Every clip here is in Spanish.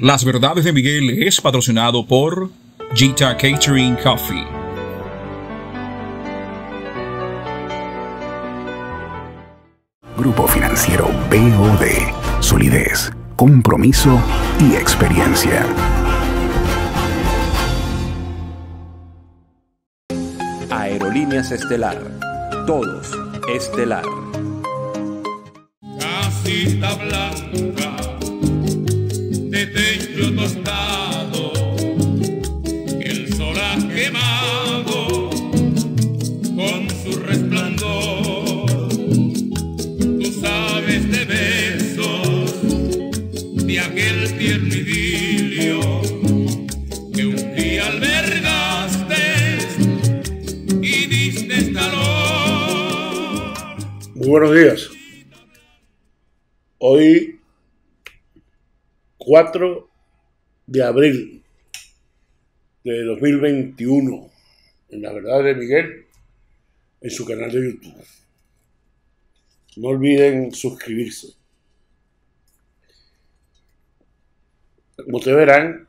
Las Verdades de Miguel es patrocinado por Gita Catering Coffee. Grupo Financiero BOD. Solidez, compromiso y experiencia. Aerolíneas Estelar. Todos Estelar. Casita blanca de tostado que el sol ha quemado con su resplandor. Tú sabes de besos de aquel tierno idilio que un día albergaste y diste calor. Muy buenos días. Hoy, 4 de abril de 2021, en la verdad de Miguel, en su canal de YouTube. No olviden suscribirse. Como ustedes verán,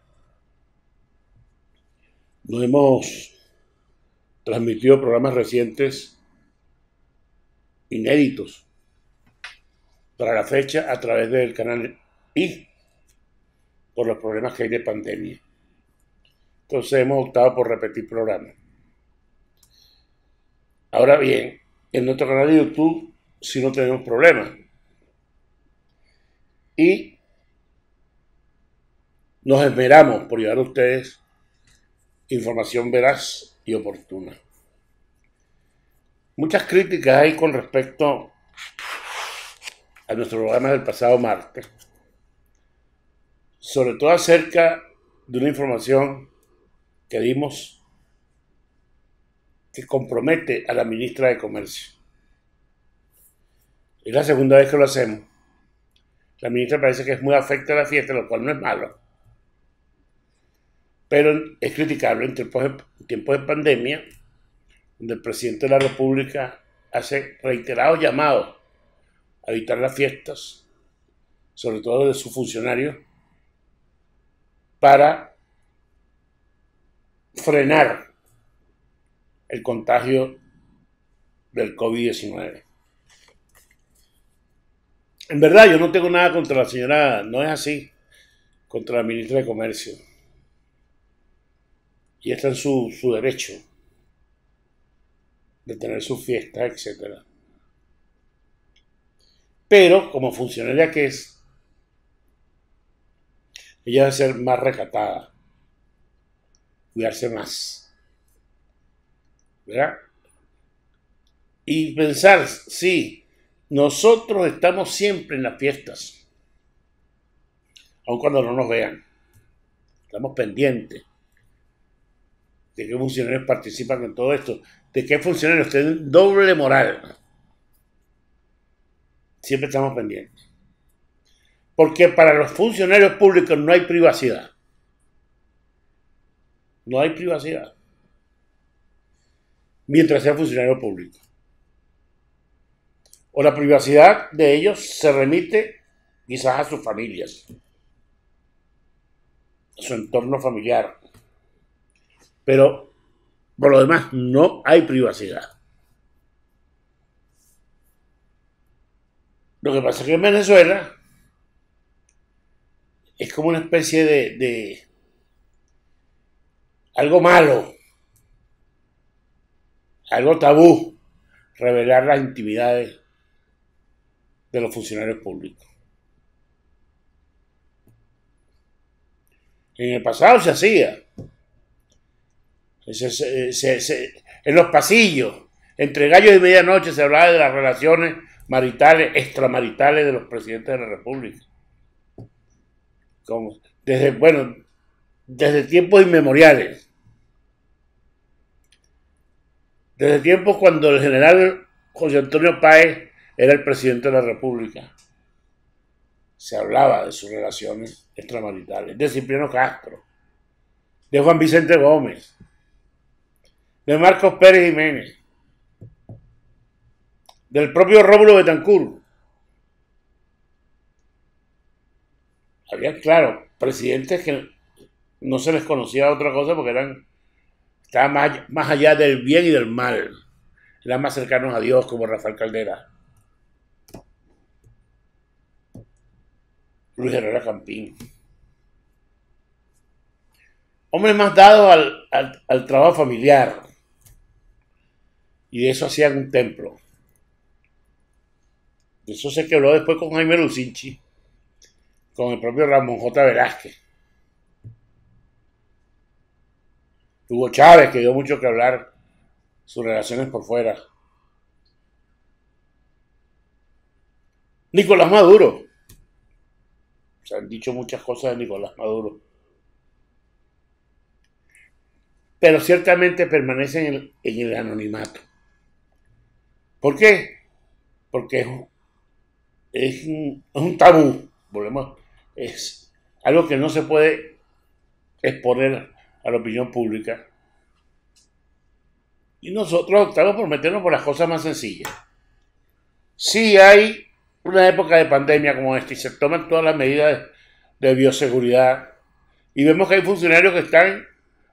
nos hemos transmitido programas recientes inéditos para la fecha a través del canal I por los problemas que hay de pandemia. Entonces hemos optado por repetir programas. Ahora bien, en nuestro canal de YouTube sí no tenemos problemas. Y nos esmeramos por llevar a ustedes información veraz y oportuna. Muchas críticas hay con respecto a nuestro programa del pasado martes, sobre todo acerca de una información que dimos que compromete a la ministra de Comercio. Es la segunda vez que lo hacemos. La ministra parece que es muy afecta a la fiesta, lo cual no es malo. Pero es criticable en tiempos de, pandemia, donde el presidente de la República hace reiterados llamados a evitar las fiestas, sobre todo de sus funcionarios, para frenar el contagio del COVID-19. En verdad, yo no tengo nada contra la señora, no es así, contra la ministra de Comercio. Y está en su, su derecho de tener su fiesta, etcétera. Pero como funcionaria que es, ella debe ser más recatada, cuidarse más. ¿Verdad? Y pensar, sí, nosotros estamos siempre en las fiestas, aun cuando no nos vean. Estamos pendientes de qué funcionarios participan en todo esto, de qué funcionarios tienen doble moral siempre estamos pendientes. Porque para los funcionarios públicos no hay privacidad. No hay privacidad. Mientras sea funcionario público. O la privacidad de ellos se remite quizás a sus familias, a su entorno familiar. Pero por lo demás no hay privacidad. Lo que pasa es que en Venezuela es como una especie de, algo malo, algo tabú, revelar las intimidades de los funcionarios públicos. En el pasado se hacía. En los pasillos, entre gallos y medianoche, se hablaba de las relaciones maritales, extramaritales de los presidentes de la República. Desde, bueno, desde tiempos inmemoriales. Desde tiempos cuando el general José Antonio Páez era el presidente de la República. Se hablaba de sus relaciones extramaritales. De Cipriano Castro. De Juan Vicente Gómez. De Marcos Pérez Jiménez del propio Rómulo Betancourt. Había, claro, presidentes que no se les conocía otra cosa porque eran estaban más, más allá del bien y del mal. Eran más cercanos a Dios como Rafael Caldera. Luis Herrera Campín. Hombres más dados al, al- al trabajo familiar. Y de eso hacían un templo. Eso se quebró después con Jaime Lucinchi, con el propio Ramón J. Velázquez. Hugo Chávez, que dio mucho que hablar, sus relaciones por fuera. Nicolás Maduro. Se han dicho muchas cosas de Nicolás Maduro. Pero ciertamente permanece en el, en el anonimato. ¿Por qué? Porque es, un- es un, tabú. Volvemos. Es algo que no se puede exponer a la opinión pública. Y nosotros optamos por meternos por las cosas más sencillas. Si hay una época de pandemia como esta y se toman todas las medidas de, bioseguridad y vemos que hay funcionarios que están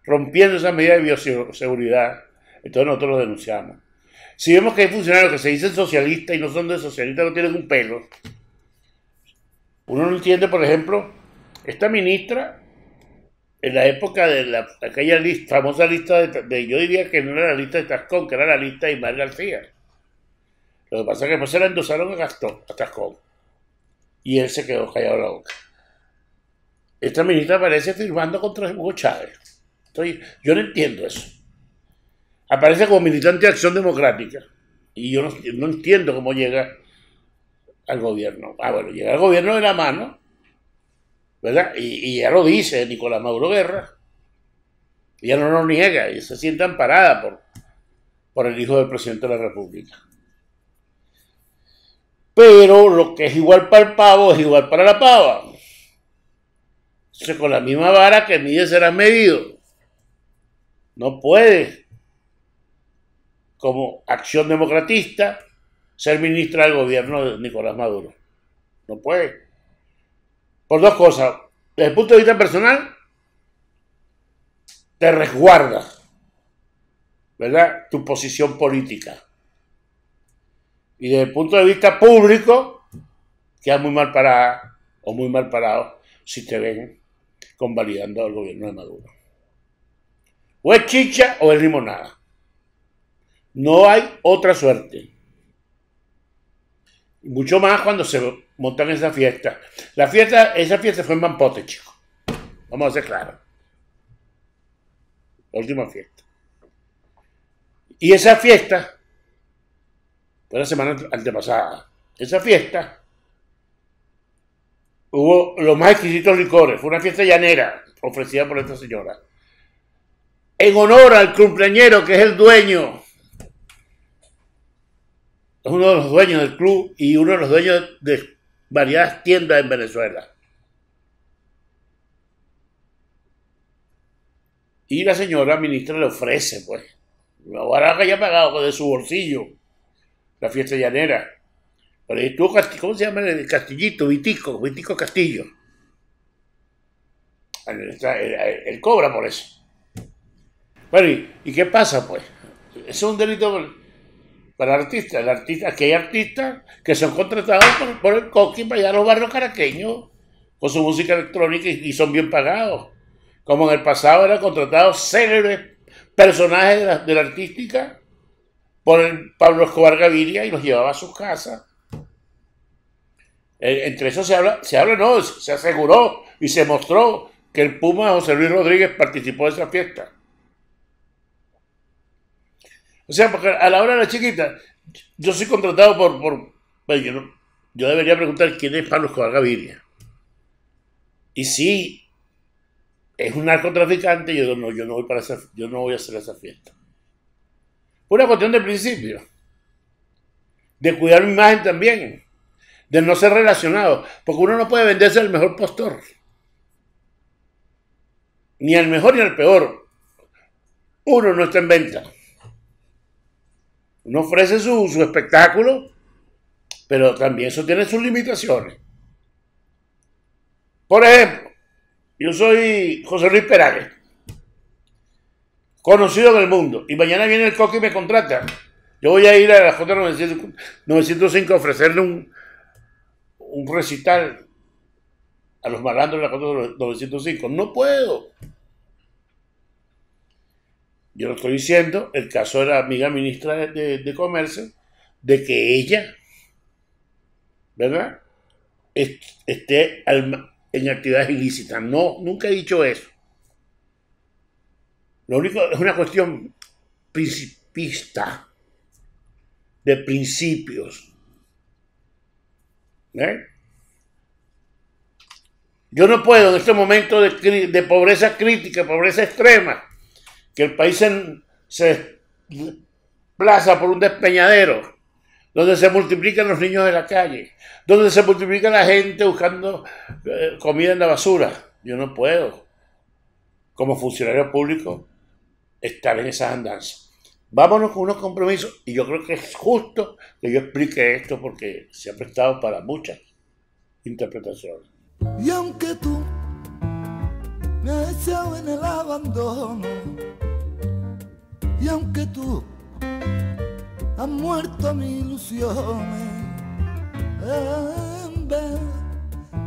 rompiendo esas medidas de bioseguridad, entonces nosotros lo denunciamos. Si vemos que hay funcionarios que se dicen socialistas y no son de socialistas, no tienen un pelo. Uno no entiende, por ejemplo, esta ministra en la época de la, aquella famosa lista de, de- yo diría que no era la lista de Tascón, que era la lista de Ismael García. Lo que pasa es que después se la endossaron a Gastón, a Tascón. Y él se quedó callado la boca. Esta ministra aparece firmando contra Hugo Chávez. Estoy- yo no entiendo eso. Aparece como militante de Acción Democrática. Y yo no entiendo cómo llega al gobierno. Ah, bueno, llega al gobierno de la mano ¿verdad? Y, ya lo dice Nicolás Maduro Guerra. Ella no lo niega y se siente amparada por, por el hijo del presidente de la República. Pero lo que es igual para el pavo es igual para la pava. Con la misma vara que mide será medido. No puede, como acción democratista, ser ministra del gobierno de Nicolás Maduro. No puede por dos cosas. Desde el punto de vista personal, te resguarda, ¿verdad? Tu posición política. Y desde el punto de vista público, quedas muy mal parada o muy mal parado si te ven convalidando al gobierno de Maduro. O es chicha o es limonada. No hay otra suerte. Mucho más cuando se montan esa fiesta. La fiesta, esa fiesta fue en Mampote, chico. Vamos a ser claros. La última fiesta. Y esa fiesta fue la semana antepasada. Esa fiesta hubo los más exquisitos licores. Fue una fiesta llanera ofrecida por esta señora. En honor al cumpleañero que es el dueño es uno de los dueños del club y uno de los dueños de variadas tiendas en Venezuela. Y la señora ministra le ofrece, pues, la vara que haya pagado de su bolsillo, la fiesta llanera. Pero ahí estuvo, ¿cómo se llama el Castillito? Vitico, Vitico Castillo. Él, cobra por eso. Bueno, ¿y, y qué pasa, pues? Es un delito para artistas. Artista, que hay artistas que son contratados por, el coqui para allá a los barrios caraqueños con su música electrónica y, son bien pagados. Como en el pasado eran contratados célebres personajes de la, de artística por el Pablo Escobar Gaviria y los llevaba a sus casas. Eh, entre eso se habla, se habla, no, se aseguró y se mostró que el Puma José Luis Rodríguez participó de esa fiesta. O sea, porque a la hora de la chiquita, yo soy contratado por. bueno, yo, no- yo debería preguntar quién es Pablo Escobar Gaviria. Y si es un narcotraficante, yo no, yo no voy para esa, yo no voy a hacer esa fiesta. Una cuestión de principio. De cuidar mi imagen también. De no ser relacionado. Porque uno no puede venderse al mejor postor. Ni al mejor ni al peor. Uno no está en venta. Uno ofrece su, su espectáculo, pero también eso tiene sus limitaciones. Por ejemplo, Yo soy José Luis Perales, conocido en el mundo, y mañana viene el coque y me contrata. Yo voy a ir a la J905 a ofrecerle un, un recital a los malandros de la J905. No puedo. Yo lo estoy diciendo, el caso de la amiga ministra de, Comercio, de que ella, ¿verdad? esté en actividades ilícitas. No, nunca he dicho eso. Lo único es una cuestión principista, de principios. ¿Eh? Yo no puedo en este momento de pobreza crítica, pobreza extrema, que el país se, se desplaza por un despeñadero, donde se multiplican los niños de la calle, donde se multiplica la gente buscando eh, comida en la basura. Yo no puedo, como funcionario público, estar en esas andanzas. Vámonos con unos compromisos y yo creo que es justo que yo explique esto porque se ha prestado para muchas interpretaciones. Y aunque tú me has echado en el abandono, y aunque tú has muerto mi ilusiones, en vez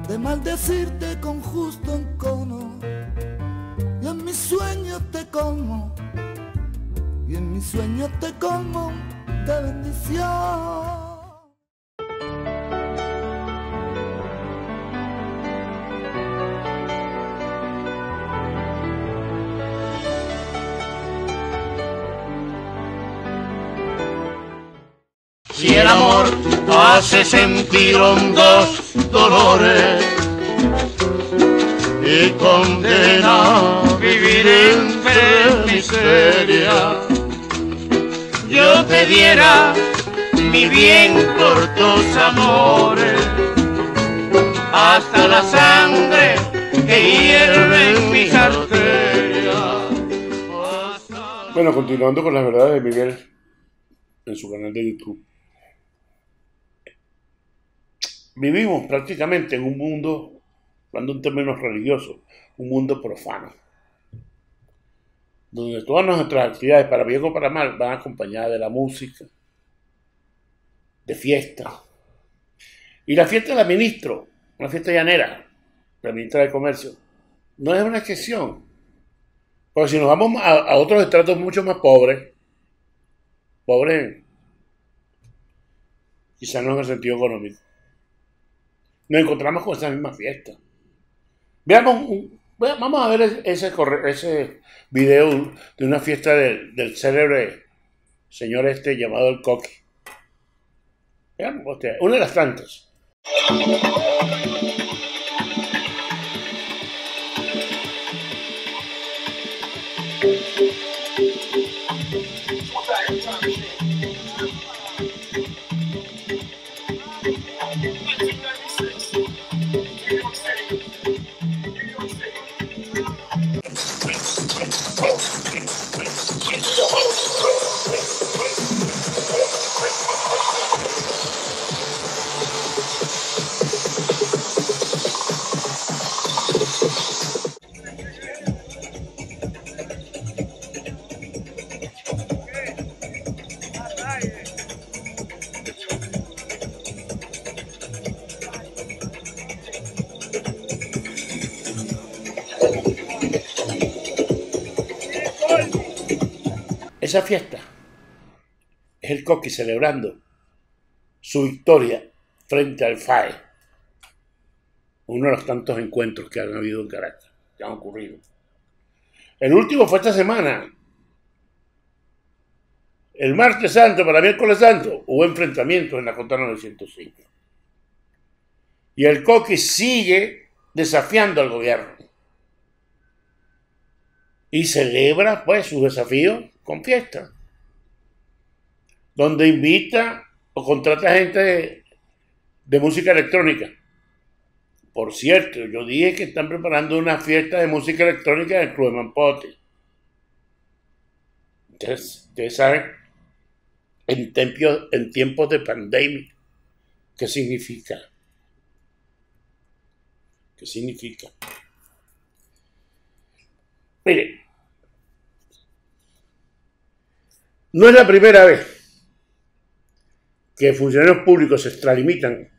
de maldecirte con justo encono, y en mis sueños te como, y en mis sueños te como de bendición. Si el amor hace sentir hondos dolores y condena vivir entre miseria, yo te diera mi bien por tus amores, hasta la sangre que hierve en mis arterias. Bueno, continuando con las verdades de Miguel en su canal de YouTube. Vivimos prácticamente en un mundo, hablando en términos religiosos, un mundo profano, donde todas nuestras actividades, para bien o para mal, van acompañadas de la música, de fiesta. Y la fiesta de la ministro, una fiesta llanera, la ministra de Comercio, no es una excepción. Porque si nos vamos a, a otros estratos mucho más pobres, pobres quizás no en el sentido económico, nos encontramos con esa misma fiesta. Veamos, vamos a ver ese, ese video de una fiesta del, del célebre señor este llamado el Coqui. Veamos, una de las tantas. Esa fiesta es el Coqui celebrando su victoria frente al FAE. Uno de los tantos encuentros que han habido en Caracas, que han ocurrido. El último fue esta semana. El martes santo para miércoles santo hubo enfrentamientos en la Cota 905. Y el Coqui sigue desafiando al gobierno. Y celebra pues su desafío con fiesta, donde invita o contrata gente de, música electrónica. Por cierto, yo dije que están preparando una fiesta de música electrónica en el Club de Mampote. Entonces, ustedes saben, en, tempio, en tiempos de pandemia, ¿qué significa? ¿Qué significa? Mire, no es la primera vez que funcionarios públicos se extralimitan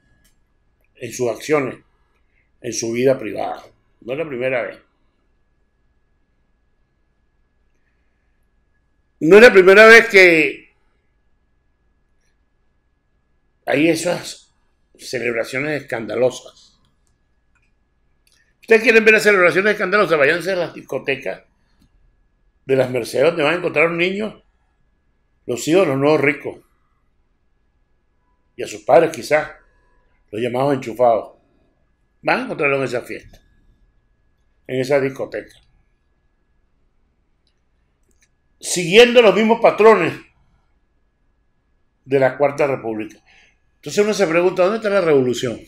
en sus acciones, en su vida privada. No es la primera vez. No es la primera vez que hay esas celebraciones escandalosas. Ustedes quieren ver las celebraciones escandalosas, váyanse a las discotecas de las Mercedes, donde van a encontrar niños, los hijos de los nuevos ricos. Y a sus padres quizás, los llamados enchufados. Van a encontrarlo en esa fiesta, en esa discoteca. Siguiendo los mismos patrones de la Cuarta República. Entonces uno se pregunta, ¿dónde está la revolución?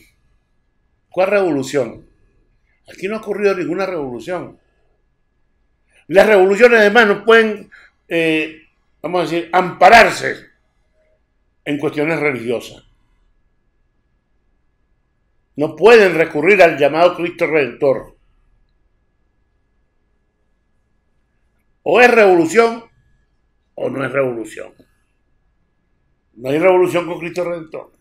¿Cuál revolución? Aquí no ha ocurrido ninguna revolución. Las revoluciones además no pueden, eh, vamos a decir, ampararse en cuestiones religiosas. No pueden recurrir al llamado Cristo Redentor. O es revolución o no es revolución. No hay revolución con Cristo Redentor.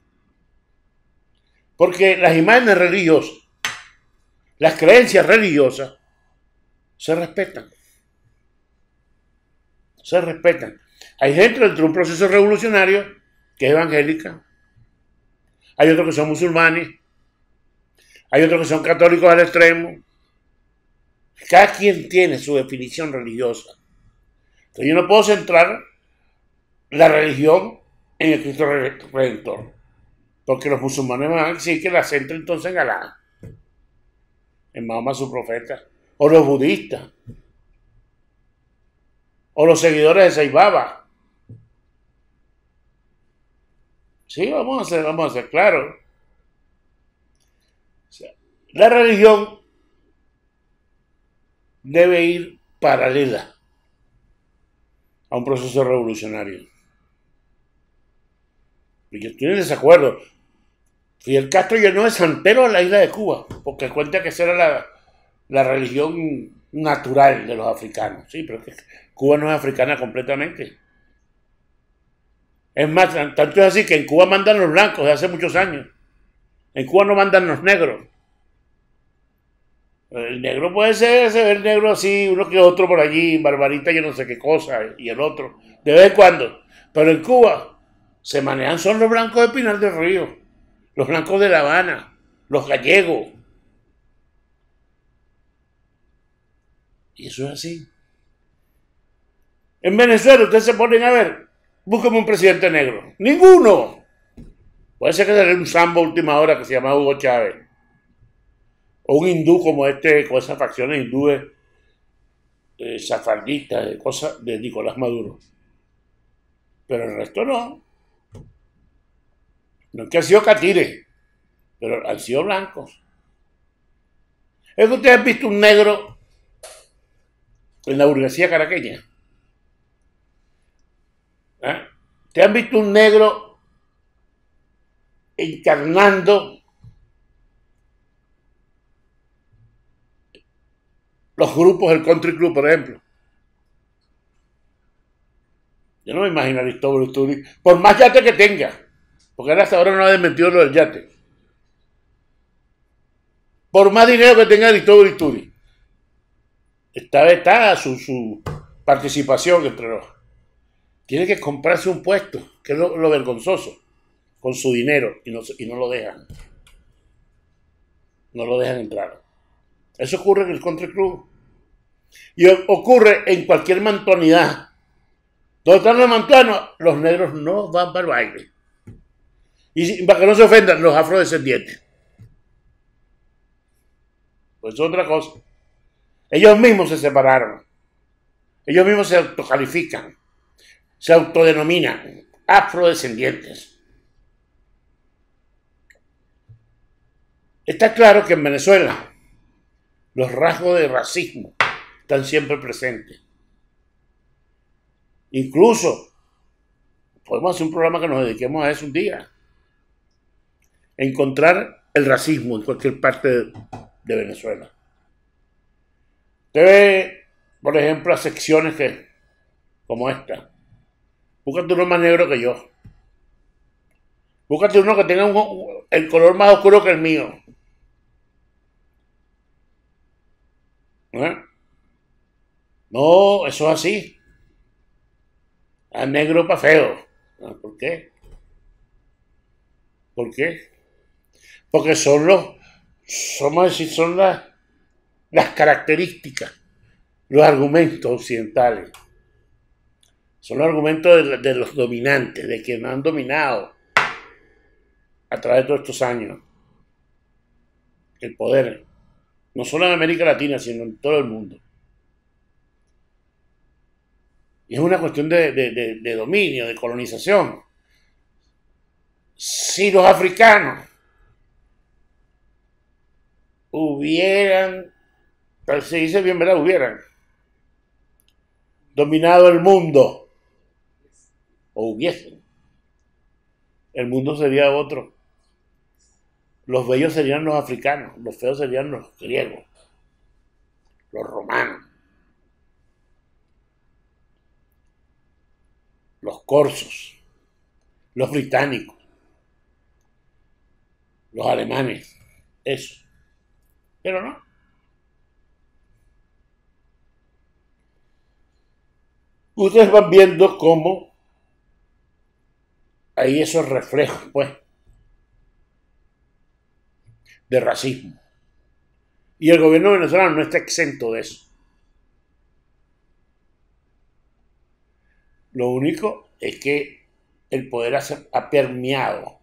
Porque las imágenes religiosas, las creencias religiosas, se respetan. Se respetan. Hay dentro de un proceso revolucionario que es evangélica. Hay otros que son musulmanes. Hay otros que son católicos al extremo. Cada quien tiene su definición religiosa. Entonces yo no puedo centrar la religión en el Cristo Redentor. Porque los musulmanes van a decir que la centra entonces en Alá. En Mahoma su profeta. O los budistas. O los seguidores de Saibaba. Sí, vamos a ser, vamos a ser claros. O sea, la religión debe ir paralela a un proceso revolucionario. Y yo estoy en desacuerdo. Fidel Castro llenó de santero a la isla de Cuba, porque cuenta que esa era la, religión natural de los africanos. Sí, pero que Cuba no es africana completamente. Es más, tanto es así que en Cuba mandan los blancos de hace muchos años. En Cuba no mandan los negros. El negro puede ser, se ve el negro así, uno que otro por allí, barbarita, yo no sé qué cosa, y el otro, de vez en cuando. Pero en Cuba se manejan son los blancos de Pinar del Río, los blancos de La Habana, los gallegos. Y eso es así. En Venezuela ustedes se ponen a ver, búsqueme un presidente negro. Ninguno. Puede ser que sea un sambo última hora que se llama Hugo Chávez o un hindú como este, con esas facciones hindúes eh, de cosas de Nicolás Maduro. Pero el resto no. No es que han sido catires, pero han sido blancos. Es que ustedes han visto un negro en la burguesía caraqueña. ¿Eh? ¿Te han visto un negro encarnando los grupos del country club, por ejemplo. Yo no me imagino a Aristóbulo Turi, por más yate que tenga, porque hasta ahora no ha desmentido lo del yate. Por más dinero que tenga Aristóbulo Turi, está vetada su, participación entre los. Tiene que comprarse un puesto, que es lo, lo vergonzoso, con su dinero y no, y no lo dejan. No lo dejan entrar. Eso ocurre en el country club. Y ocurre en cualquier mantuanidad. Donde están los mantuanos, los negros no van para el baile. Y para que no se ofendan los afrodescendientes. Pues es otra cosa. Ellos mismos se separaron. Ellos mismos se autocalifican. Se autodenominan afrodescendientes. Está claro que en Venezuela los rasgos de racismo están siempre presentes. Incluso podemos hacer un programa que nos dediquemos a eso un día. Encontrar el racismo en cualquier parte de, Venezuela. Usted ve, por ejemplo, a secciones que, como esta. Búscate uno más negro que yo. Búscate uno que tenga un- el color más oscuro que el mío. ¿Eh? No, eso es así. A negro para feo. ¿Por qué? ¿Por qué? Porque son los, somos decir, son las, las características, los argumentos occidentales. Son los argumentos de, los dominantes, de quienes han dominado a través de todos estos años el poder, no solo en América Latina, sino en todo el mundo. Y es una cuestión de- de- de dominio, de colonización. Si los africanos hubieran, se dice bien, ¿verdad? Hubieran dominado el mundo, o hubiesen, el mundo sería otro. Los bellos serían los africanos, los feos serían los griegos, los romanos, los corsos, los británicos, los alemanes, eso. Pero no. Ustedes van viendo cómo hay esos reflejos, pues, de racismo. Y el gobierno venezolano no está exento de eso. Lo único es que el poder ha- permeado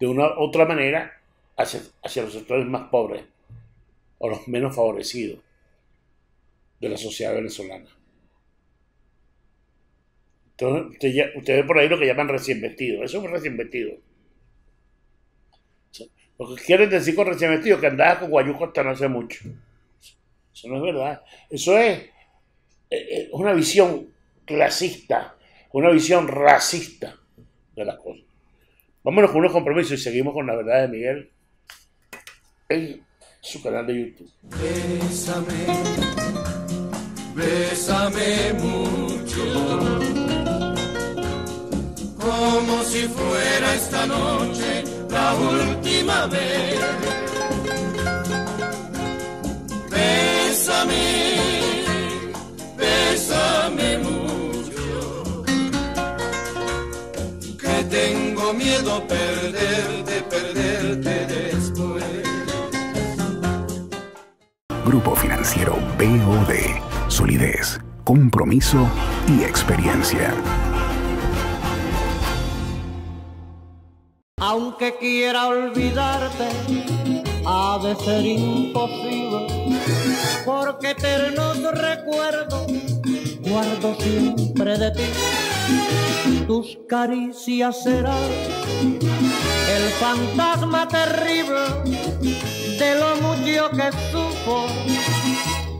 de una u otra manera hacia, hacia los sectores más pobres o los menos favorecidos de la sociedad venezolana. Entonces, usted, ve por ahí lo que llaman recién vestido. Eso es recién vestido. Lo que quieren decir con recién vestido que andaba con guayuco hasta no hace mucho. Eso no es verdad. Eso es, eh, eh, una visión clasista, una visión racista de las cosas. Vámonos con unos compromisos y seguimos con la verdad de Miguel su canal de YouTube. Bésame, bésame mucho, como si fuera esta noche la última vez. Bésame, bésame mucho, que tengo miedo perderte, Grupo Financiero BOD. Solidez, compromiso y experiencia. Aunque quiera olvidarte, ha de ser imposible, porque eternos recuerdos guardo siempre de ti. Tus caricias serán el fantasma terrible de lo mucho que supo,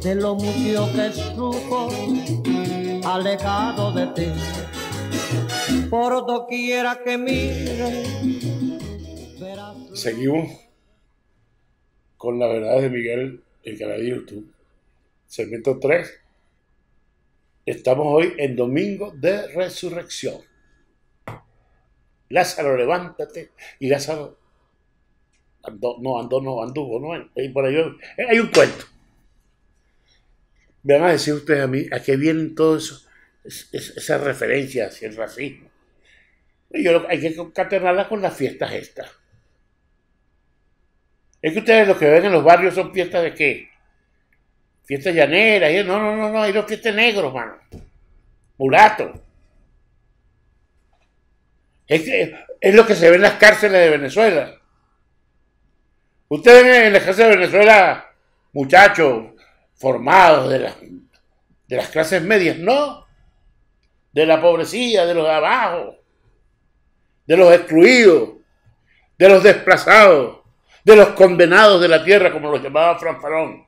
de lo mucho que supo, alejado de ti por doquiera que mire. verás Seguimos con la verdad de Miguel el canal de YouTube. Segmento 3. Estamos hoy en domingo de resurrección. Lázaro, levántate. Y Lázaro andó, no andó, no anduvo, no. Hay por ahí hay un cuento. Me van a decir ustedes a mí a qué vienen todas esas referencias hacia el racismo. Y Yo hay que concatenarlas con las fiestas estas. Es que ustedes lo que ven en los barrios son fiestas de qué? Fiestas llaneras. y- No, no, no, no, hay dos fiestas negros, mano. Mulatos. Es, que, es lo que se ve en las cárceles de Venezuela. Ustedes en las cárceles de Venezuela muchachos formados de las, de las clases medias, no. De la pobrecía, de los abajo, de los excluidos, de los desplazados, de los condenados de la tierra, como los llamaba Fran Farón.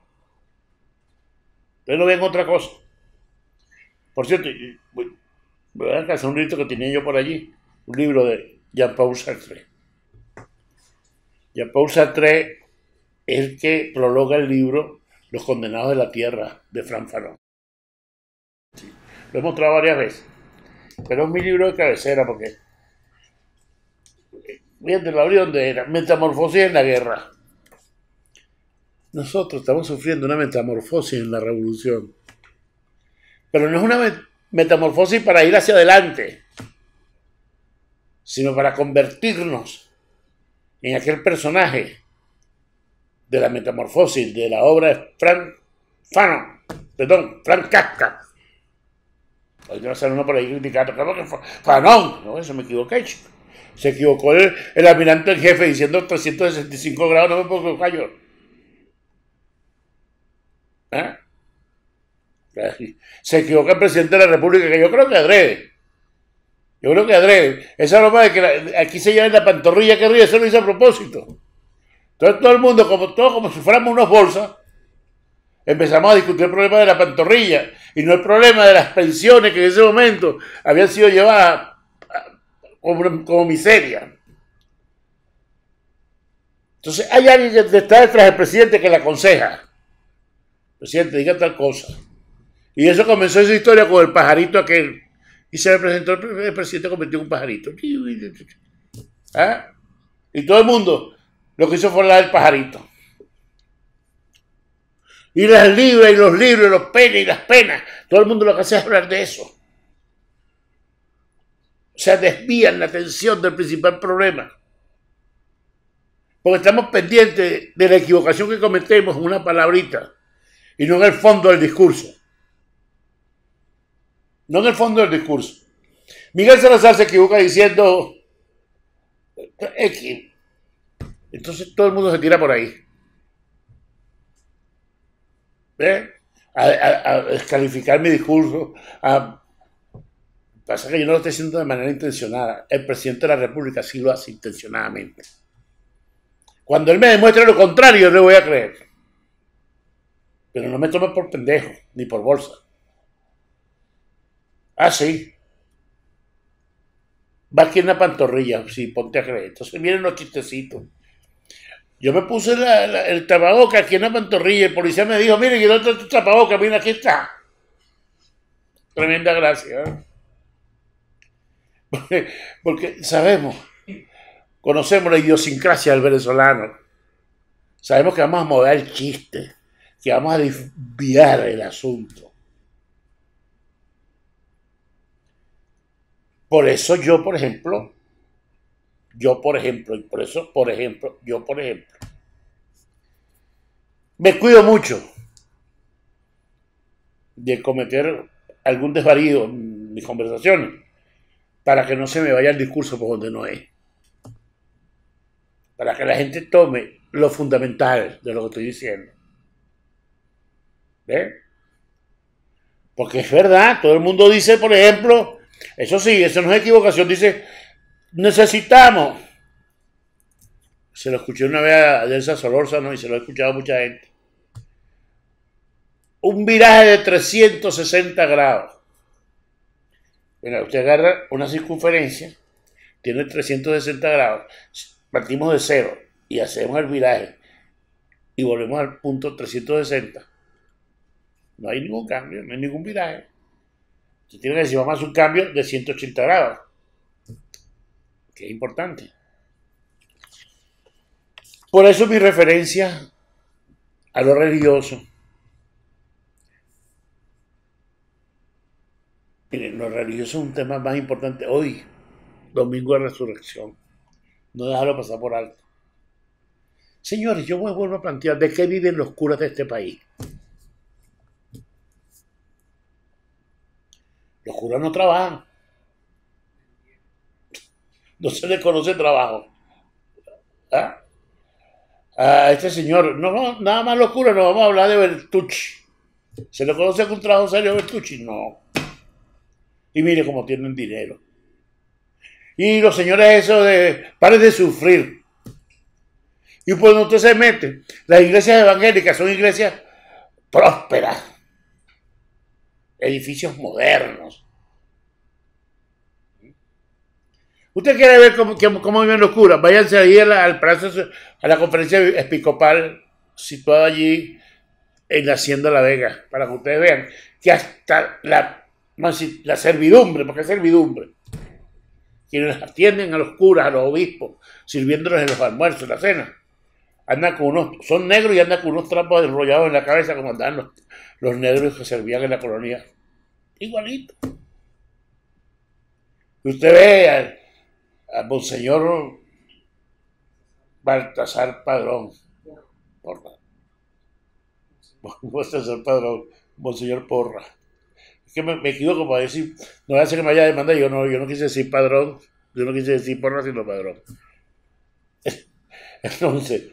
Ustedes no ven otra cosa. Por cierto, voy a alcanzar un libro que tenía yo por allí, un libro de Jean-Paul Sartre. Jean-Paul Sartre es el que prologa el libro Los condenados de la tierra de Fran Farón. lo he mostrado varias veces. Pero es mi libro de cabecera porque. Fíjate, lo abrí donde era. Metamorfosis en la guerra. Nosotros estamos sufriendo una metamorfosis en la revolución. Pero no es una metamorfosis para ir hacia adelante, sino para convertirnos en aquel personaje de la metamorfosis de la obra de Frank Fanon, perdón, Frank Kafka. Hoy va a ser uno por ahí criticando, Fanon, no, eso me equivoqué, chico. Se equivocó el, el almirante en jefe diciendo 365 grados, no me puedo equivocar yo. ¿Eh? Se equivoca el presidente de la República, que yo creo que adrede. Yo creo que adrede. Esa broma de que aquí se lleva la pantorrilla que ríe, eso lo hizo a propósito. Entonces todo el mundo, como todo, como si fuéramos unos bolsas, empezamos a discutir el problema de la pantorrilla y no el problema de las pensiones que en ese momento habían sido llevadas como, como miseria. Entonces hay alguien que está detrás del presidente que le aconseja. Presidente, diga tal cosa. Y eso comenzó esa historia con el pajarito aquel. Y se le presentó el, el presidente convirtió en un pajarito. ¿Ah? Y todo el mundo lo que hizo fue hablar del pajarito. Y las libras y los libros y los penas y las penas. Todo el mundo lo que hace es hablar de eso. O sea, desvían la atención del principal problema. Porque estamos pendientes de la equivocación que cometemos en una palabrita y no en el fondo del discurso. No en el fondo del discurso. Miguel Salazar se equivoca diciendo X. Entonces todo el mundo se tira por ahí. ¿Ve? A, a- descalificar mi discurso. A... Pasa que yo no lo estoy haciendo de manera intencionada. El presidente de la República sí lo hace intencionadamente. Cuando él me demuestre lo contrario, yo le voy a creer. Pero no me tome por pendejo, ni por bolsa. Ah, sí. Va aquí en la pantorrilla, sí, ponte a creer. Entonces miren los chistecitos. Yo me puse el tapaboca aquí en la pantorrilla. El policía me dijo, mire, yo no tengo tu tapaboca, mira, aquí está. Tremenda gracia. ¿eh? Porque, porque sabemos, conocemos la idiosincrasia del venezolano. Sabemos que vamos a mover el chiste, que vamos a desviar el asunto. Por eso yo, por ejemplo, yo, por ejemplo, y por eso, por ejemplo, yo, por ejemplo, me cuido mucho de cometer algún desvarío en mis conversaciones para que no se me vaya el discurso por donde no es. Para que la gente tome lo fundamental de lo que estoy diciendo. ¿Ve? Porque es verdad, todo el mundo dice, por ejemplo, eso sí, eso no es equivocación, dice, necesitamos. Se lo escuché una vez a Delsa Solórzano y se lo he escuchado a mucha gente. Un viraje de 360 grados. Mira, usted agarra una circunferencia, tiene 360 grados, partimos de cero y hacemos el viraje y volvemos al punto 360. No hay ningún cambio, no hay ningún viraje. Usted tiene que decir, vamos a un cambio de 180 grados, que es importante. Por eso mi referencia a lo religioso. Miren, lo religioso es un tema más importante hoy, domingo de resurrección. No dejarlo pasar por alto. Señores, yo me vuelvo a plantear de qué viven los curas de este país. Los curas no trabajan. No se les conoce trabajo. ¿Ah? A este señor, no, no, nada más los curas, no vamos a hablar de Bertucci. ¿Se le conoce algún trabajo serio a Bertucci? No. Y mire cómo tienen dinero. Y los señores eso de, paren de sufrir. Y por donde usted se mete, las iglesias evangélicas son iglesias prósperas. Edificios modernos. ¿Usted quiere ver cómo, viven los curas? Váyanse ahí al palacio, a la conferencia episcopal situada allí en la Hacienda La Vega, para que ustedes vean que hasta la servidumbre, porque es servidumbre. Quienes atienden a los curas, a los obispos, sirviéndoles en los almuerzos, en la cena. Andan con unos, son negros y andan con unos trapos enrollados en la cabeza como andaban los, los negros que servían en la colonia. Igualito. Usted ve al, Monseñor Baltasar Padrón. Porra. Baltasar Padrón, Monseñor Porra. Es que me, me equivoco para decir, no hacer que me vaya a demandar, yo no, yo no quise decir padrón, yo no quise decir porra, sino padrón. Entonces,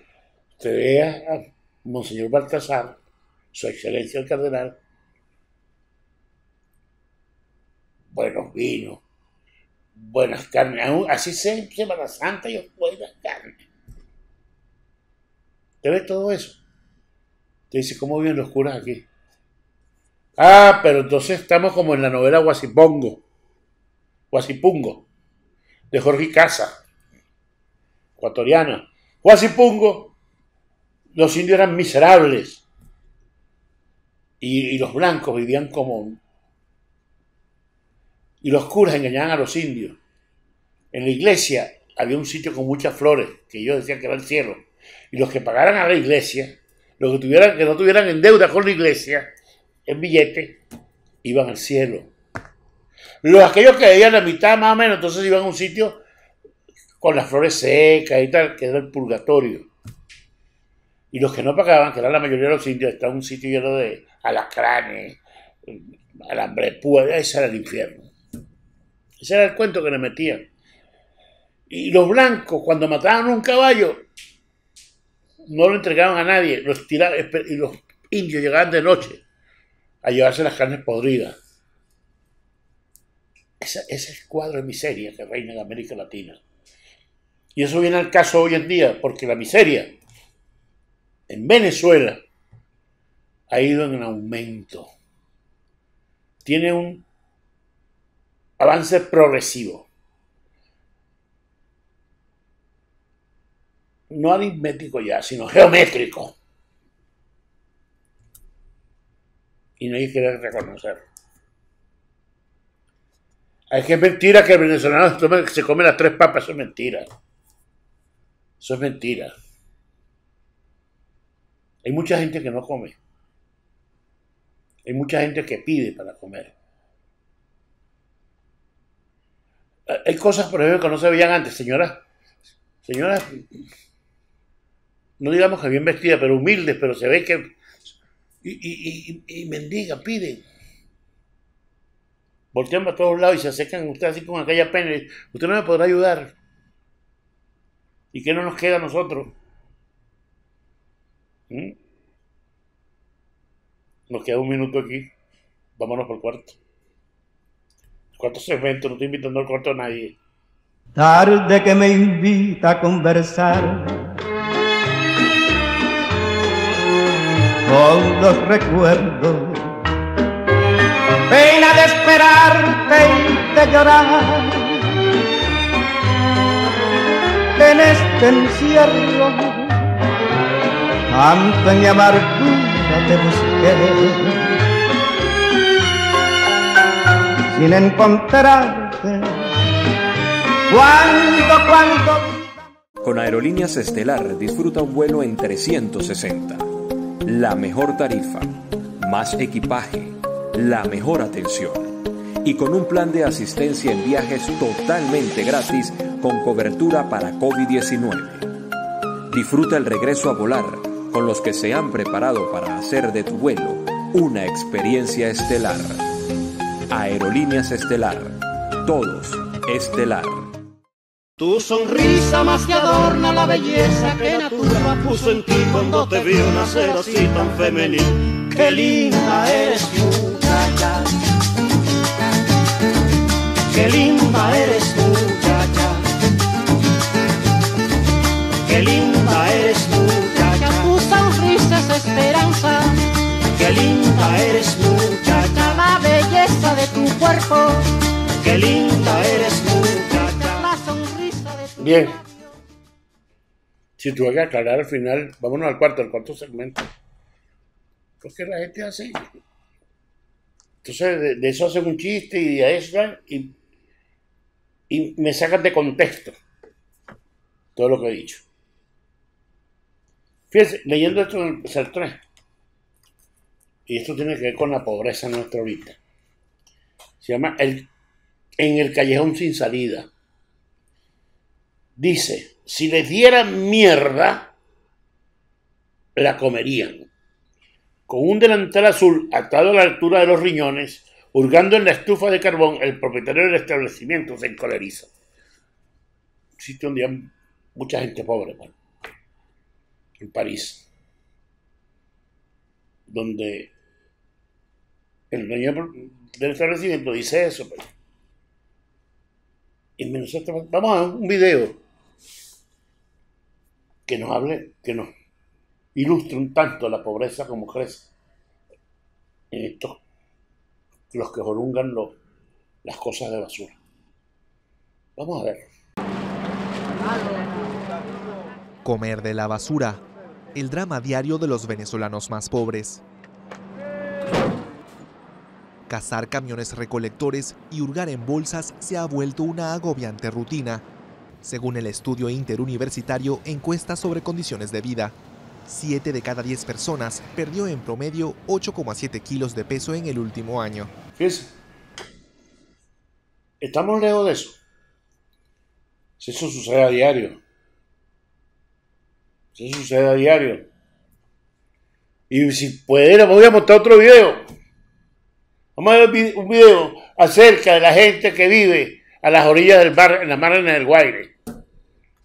usted ve a Monseñor Baltasar, su excelencia el cardenal, buenos vinos, buenas carnes, aún así sea en Semana Santa y buenas carnes. ¿Te ves todo eso? Te dice, ¿cómo viven los curas aquí? Ah, pero entonces estamos como en la novela Guasipongo, Guasipungo, de Jorge Casa, ecuatoriana. Guasipungo, los indios eran miserables y, y los blancos vivían como... Y los curas engañaban a los indios. En la iglesia había un sitio con muchas flores, que ellos decían que era el cielo. Y los que pagaran a la iglesia, los que, tuvieran, que no tuvieran en deuda con la iglesia, en billete, iban al cielo. Los aquellos que veían la mitad más o menos, entonces iban a un sitio con las flores secas y tal, que era el purgatorio. Y los que no pagaban, que eran la mayoría de los indios, estaba un sitio lleno de alacranes, alambre púa, ese era el infierno. Ese era el cuento que le metían. Y los blancos, cuando mataban un caballo, no lo entregaban a nadie, los tiraban, y los indios llegaban de noche a llevarse las carnes podridas. Ese, ese es el cuadro de miseria que reina en América Latina. Y eso viene al caso hoy en día, porque la miseria en Venezuela ha ido en aumento. Tiene un avance progresivo. No aritmético ya, sino geométrico. Y nadie quiere reconocerlo. Es que es mentira que el venezolano se come las tres papas, eso es mentira. Eso es mentira. Hay mucha gente que no come. Hay mucha gente que pide para comer. Eh, Hay cosas, por ejemplo, que no se veían antes, señoras. Señoras, no digamos que bien vestidas, pero humildes, pero se ve que. Y, y, y, y mendigan, piden. Voltean para todos lados y se acercan usted así con aquella pena. Usted no me podrá ayudar. ¿Y qué no nos queda a nosotros? ¿Mm? Nos queda un minuto aquí. Vámonos por el cuarto. Cuarto segmento, no estoy invitando al cuarto a nadie. Tarde que me invita a conversar con los recuerdos. Pena de esperarte y de llorar en este encierro. Tanto en mi amargura te busqué sin encontrarte. Cuando, cuando Con Aerolíneas Estelar disfruta un vuelo en 360. La mejor tarifa, más equipaje, la mejor atención. Y con un plan de asistencia en viajes totalmente gratis con cobertura para COVID-19. Disfruta el regreso a volar con los que se han preparado para hacer de tu vuelo una experiencia estelar. Aerolíneas Estelar. Todos estelar. Tu sonrisa más que adorna la belleza que natura puso en ti cuando te vio nacer así tan femenil. Qué linda eres muchacha. Qué linda eres muchacha. Qué linda eres muchacha. Esperanza, Qué linda eres muchacha. la belleza de tu cuerpo, Qué linda eres muchacha. la sonrisa de tu Bien. Si tuve que aclarar al final, vámonos al cuarto, al cuarto segmento. ¿Por qué la gente así? Entonces, de, de eso hacen un chiste y de eso, y, y me sacan de contexto todo lo que he dicho. Fíjense, leyendo esto en el 3, y esto tiene que ver con la pobreza nuestra ahorita. Se llama el, En el callejón sin salida. Dice, si les dieran mierda, la comerían. Con un delantal azul atado a la altura de los riñones, hurgando en la estufa de carbón, el propietario del establecimiento se encoleriza. Existe un día mucha gente pobre, bueno, en París, donde el dueño del establecimiento dice eso. Pero, y nosotros vamos a un video que nos hable, que nos ilustre un tanto la pobreza como crece en estos, los que jorungan las cosas de basura. Vamos a ver. Comer de la basura, el drama diario de los venezolanos más pobres. Cazar camiones recolectores y hurgar en bolsas se ha vuelto una agobiante rutina, según el estudio interuniversitario Encuesta sobre Condiciones de Vida. 7 de cada 10 personas perdió en promedio 8,7 kilos de peso en el último año. Fíjense, estamos lejos de eso. Si eso sucede a diario. Eso sucede a diario. Y si pudiera, voy a mostrar otro video. Vamos a ver un video acerca de la gente que vive a las orillas del mar, en las márgenes del Guaire.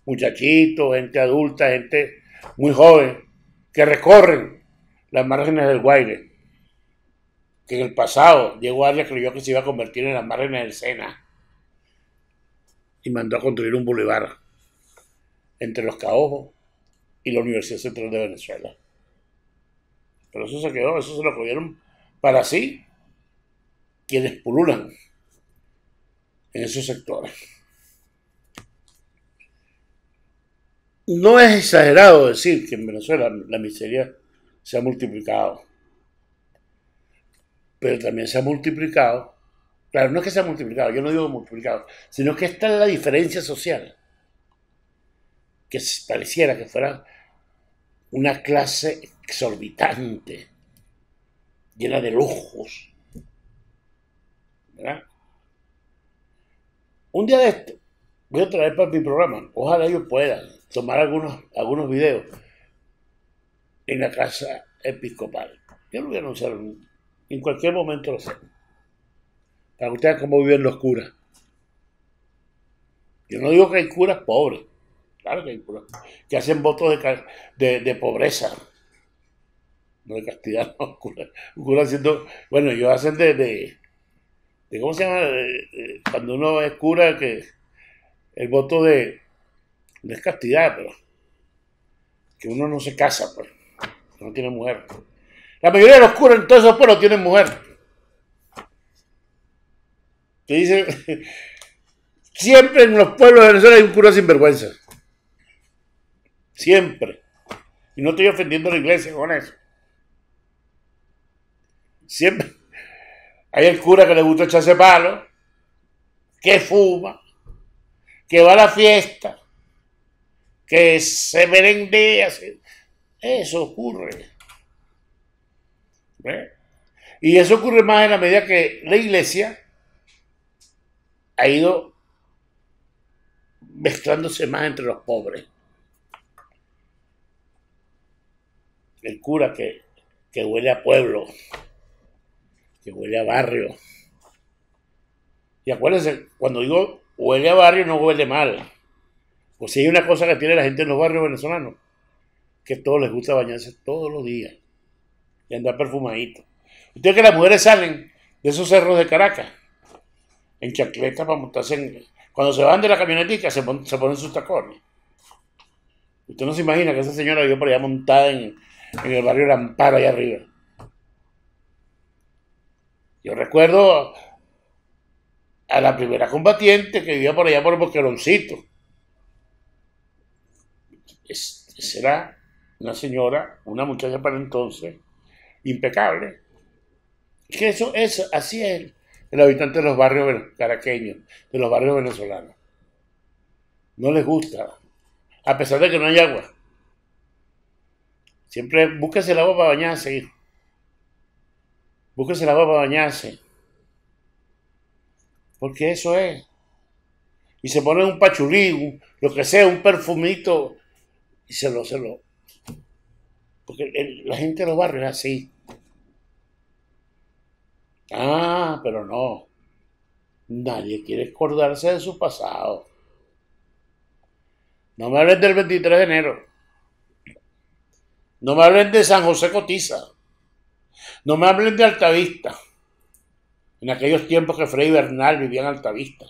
Muchachitos, gente adulta, gente muy joven, que recorren las márgenes del Guaire. Que en el pasado Diego Arias creyó que se iba a convertir en las márgenes del Sena. Y mandó a construir un bulevar entre los Caojos y la Universidad Central de Venezuela. Pero eso se quedó, eso se lo cogieron para sí quienes pululan en esos sectores. No es exagerado decir que en Venezuela la miseria se ha multiplicado, pero también se ha multiplicado, claro, no es que se ha multiplicado, yo no digo multiplicado, sino que está la diferencia social, que pareciera que fuera una clase exorbitante, llena de lujos. Un día de este, voy a traer para mi programa, ojalá yo pueda tomar algunos, algunos videos en la casa episcopal. Yo lo voy a anunciar en cualquier momento lo sé. Para que ustedes cómo viven los curas. Yo no digo que hay curas pobres. Claro que que hacen votos de, de, pobreza. No de castidad, no. Cura haciendo. Bueno, ellos hacen de, de. ¿Cómo se llama? Cuando uno es cura, que el voto de. No es castidad, pero. Que uno no se casa, pues. No tiene mujer. La mayoría de los curas en todos esos pueblos tienen mujer. Que dice. Siempre en los pueblos de Venezuela hay un cura sin vergüenza. Siempre. Y no estoy ofendiendo a la iglesia con eso. Siempre. Hay el cura que le gusta echarse palo, que fuma, que va a la fiesta, que se merendea. Eso ocurre. ¿Ve? Y eso ocurre más en la medida que la iglesia ha ido mezclándose más entre los pobres. El cura que, que huele a pueblo, que huele a barrio. Y acuérdense, cuando digo huele a barrio, no huele mal. Pues si hay una cosa que tiene la gente en los barrios venezolanos, que a todos les gusta bañarse todos los días y andar perfumadito. Ustedes que las mujeres salen de esos cerros de Caracas en chancletas para montarse en... Cuando se van de la camionetica se, pon, se ponen sus tacones. Usted no se imagina que esa señora vive por allá montada en, en el barrio Lamparo, allá arriba. Yo recuerdo a la primera combatiente que vivía por allá por Boqueroncito. Es, era una señora, una muchacha para entonces, impecable. Que eso, eso, así es el, el habitante de los barrios caraqueños, de los barrios venezolanos. No les gusta, a pesar de que no hay agua. Siempre búsquese el agua para bañarse, hijo. Búsquese el agua para bañarse. Porque eso es. Y se pone un pachulí, lo que sea, un perfumito, y se lo, se lo. Porque la gente de los así. Ah, pero no. Nadie quiere acordarse de su pasado. No me hablen del 23 de enero. No me hablen de San José Cotiza. No me hablen de Altavista. En aquellos tiempos que Freddy Bernal vivía en Altavista.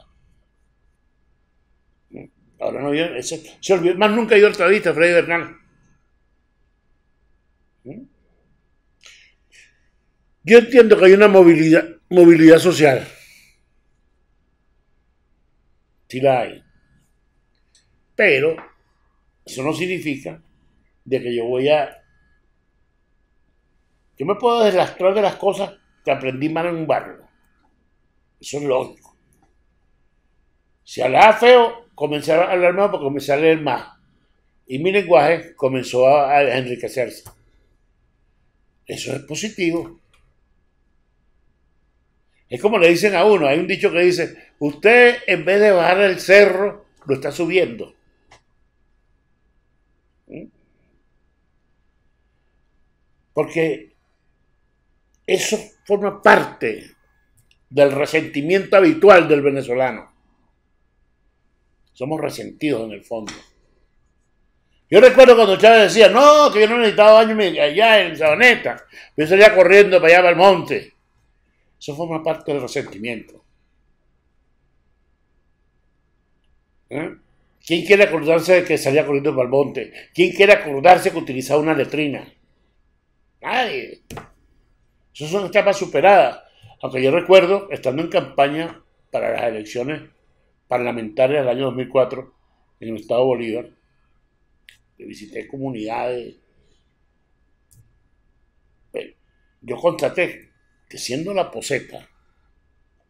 Ahora no vive, se olvidó, más nunca ha ido a Altavista, Freddy Bernal. Yo entiendo que hay una movilidad, movilidad social. Sí la hay. Pero eso no significa de que yo voy a... Yo me puedo deslastrar de las cosas que aprendí mal en un barrio. Eso es lógico. Si hablaba feo, comencé a hablar mejor porque comencé a leer más. Y mi lenguaje comenzó a, a enriquecerse. Eso es positivo. Es como le dicen a uno, hay un dicho que dice, usted en vez de bajar el cerro, lo está subiendo. ¿Mm? Porque eso forma parte del resentimiento habitual del venezolano. Somos resentidos en el fondo. Yo recuerdo cuando Chávez decía, no, que yo no necesitaba baño allá en Sabaneta. Yo salía corriendo para allá para el monte. Eso forma parte del resentimiento. ¿Eh? ¿Quién quiere acordarse de que salía corriendo para el monte? ¿Quién quiere acordarse que utilizaba una letrina? Nadie. Eso son etapas superadas. Aunque yo recuerdo, estando en campaña para las elecciones parlamentarias del año 2004 en el estado de Bolívar, visité comunidades. Yo constaté que siendo la poseta,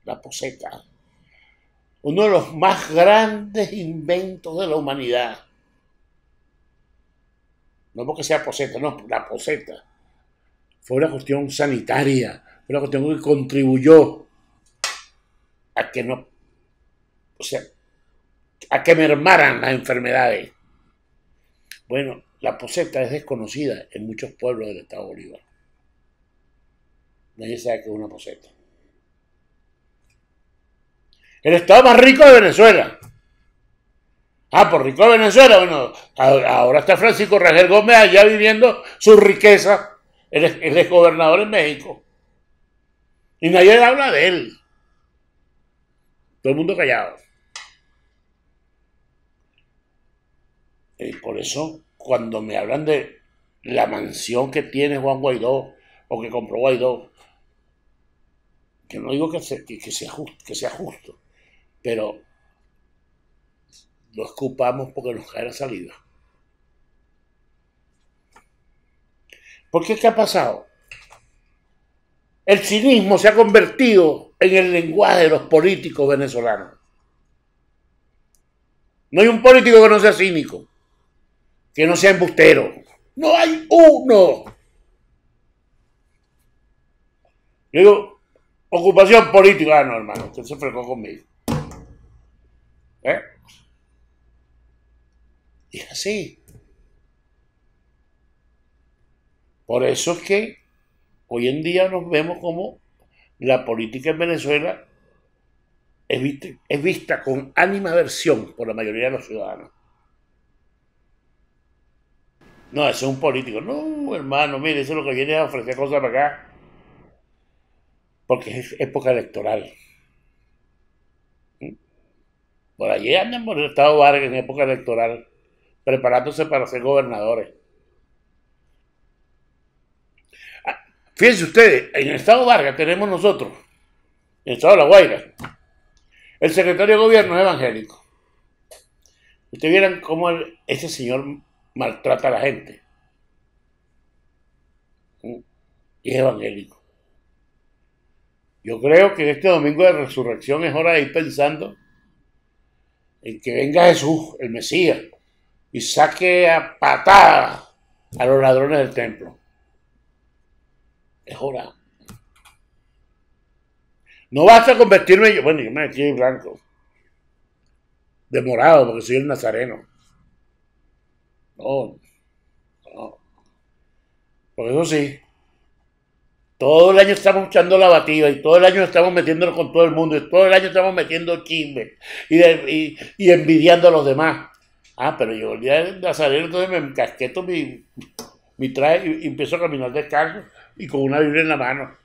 la poseta, uno de los más grandes inventos de la humanidad, no porque sea poseta, no, la poseta, fue una cuestión sanitaria, fue una cuestión que contribuyó a que no, o sea, a que mermaran las enfermedades. Bueno, la poseta es desconocida en muchos pueblos del estado Bolívar. Nadie sabe que es una poseta. El estado más rico de Venezuela. Ah, por rico de Venezuela. Bueno, ahora está Francisco Rangel Gómez allá viviendo su riqueza. Él es, gobernador en México. Y nadie habla de él. Todo el mundo callado. Y por eso, cuando me hablan de la mansión que tiene Juan Guaidó o que compró Guaidó, que no digo que, que, sea, justo, pero lo escupamos porque nos cae la salida. ¿Por qué? ¿Qué ha pasado? El cinismo se ha convertido en el lenguaje de los políticos venezolanos. No hay un político que no sea cínico, que no sea embustero. No hay uno. Yo digo, ocupación política. Ah, no, hermano, usted se fregó conmigo. ¿Eh? Y así. Por eso es que hoy en día nos vemos como la política en Venezuela es vista, es vista con por la mayoría de los ciudadanos. No, ese es un político. No, hermano, mire, eso es lo que viene a ofrecer cosas para acá. Porque es época electoral. Por allí andan por el Estado Vargas en época electoral, preparándose para ser gobernadores. Fíjense ustedes, en el Estado Vargas tenemos nosotros, en el Estado de La Guaira, el secretario de gobierno es evangélico. Ustedes vieran cómo ese señor maltrata a la gente. Y es evangélico. Yo creo que este domingo de resurrección es hora de ir pensando en que venga Jesús, el Mesías, y saque a patada a los ladrones del templo. Es hora. No basta convertirme yo, bueno, yo me metí en blanco, de morado, porque soy el nazareno. No, no. Por eso sí, todo el año estamos echando la batida y todo el año estamos metiéndolo con todo el mundo y todo el año estamos metiendo chisme y, envidiando a los demás. Ah, pero yo el día de Nazareno entonces me casqueto mi, mi traje y, y empiezo a caminar descalzo y con una Biblia en la mano.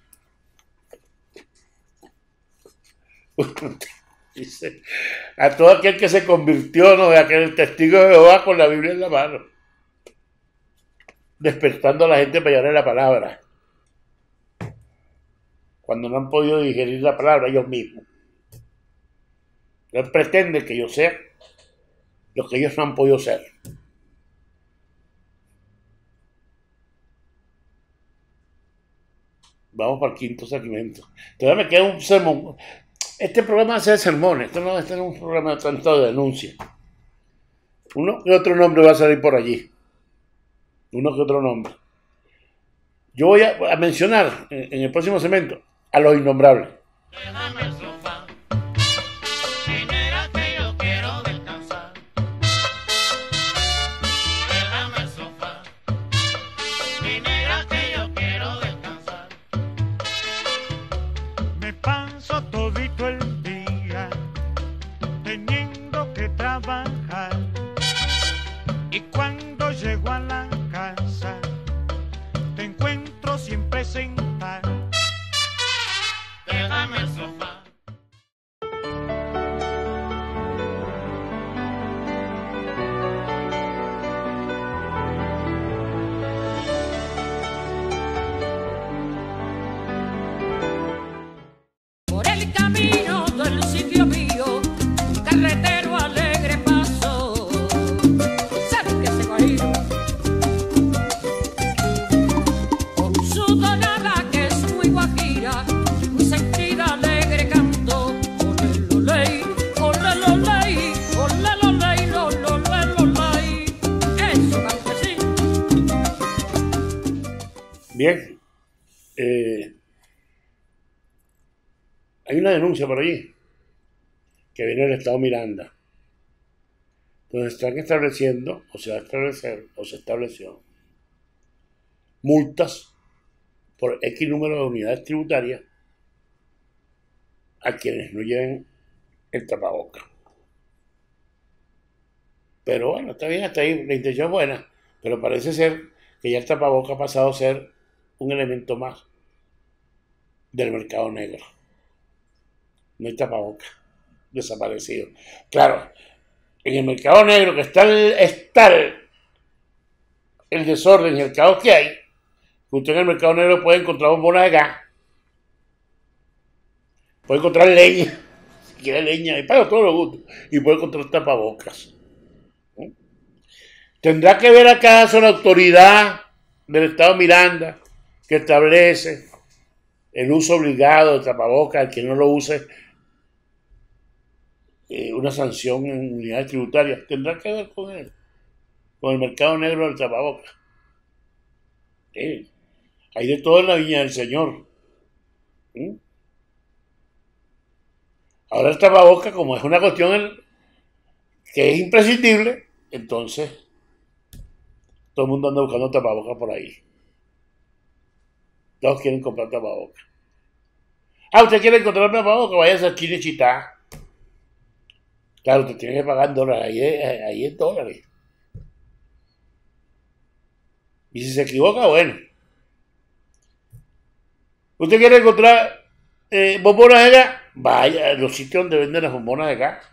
Dice, a todo aquel que se convirtió, no vea que el testigo de Jehová con la Biblia en la mano, despertando a la gente para llevarle la palabra cuando no han podido digerir la palabra ellos mismos. Él pretende que yo sea lo que ellos no han podido ser. Vamos para el quinto segmento. Todavía me queda un sermón. Este programa va a ser sermón, esto no es un programa tanto de denuncia. Uno que otro nombre va a salir por allí. Uno que otro nombre. Yo voy a, mencionar en, en el próximo segmento a los innombrables. Denuncia por allí que viene del Estado Miranda, donde están estableciendo, o se va a establecer, o se estableció, multas por X número de unidades tributarias a quienes no lleven el tapaboca. Pero bueno, está bien, hasta ahí, la intención es buena, pero parece ser que ya el tapaboca ha pasado a ser un elemento más del mercado negro. No hay tapaboca, desaparecido. Claro, en el mercado negro que está el, el, el desorden y el caos que hay, que usted en el mercado negro puede encontrar bombonas de gas, puede encontrar leña, si quiere leña, y para todos los gustos, y puede encontrar tapabocas. Tendrá que ver acaso la autoridad del Estado Miranda que establece el uso obligado de tapabocas, al que no lo use, eh, una sanción en unidades tributarias. Tendrá que ver con él, con el mercado negro del tapabocas. Sí. Hay de todo en la viña del Señor. ¿Mm? Ahora el tapabocas, como es una cuestión que es imprescindible, entonces todo el mundo anda buscando tapabocas por ahí. Todos quieren comprar tapabocas. Ah, usted quiere encontrar tapabocas, vaya a esa Chile Chitá. Claro, usted tiene que pagar dólares, ahí es, ahí es dólares. Y si se equivoca, bueno. ¿Usted quiere encontrar eh, bombonas de gas? Vaya los sitios donde venden las bombonas de gas.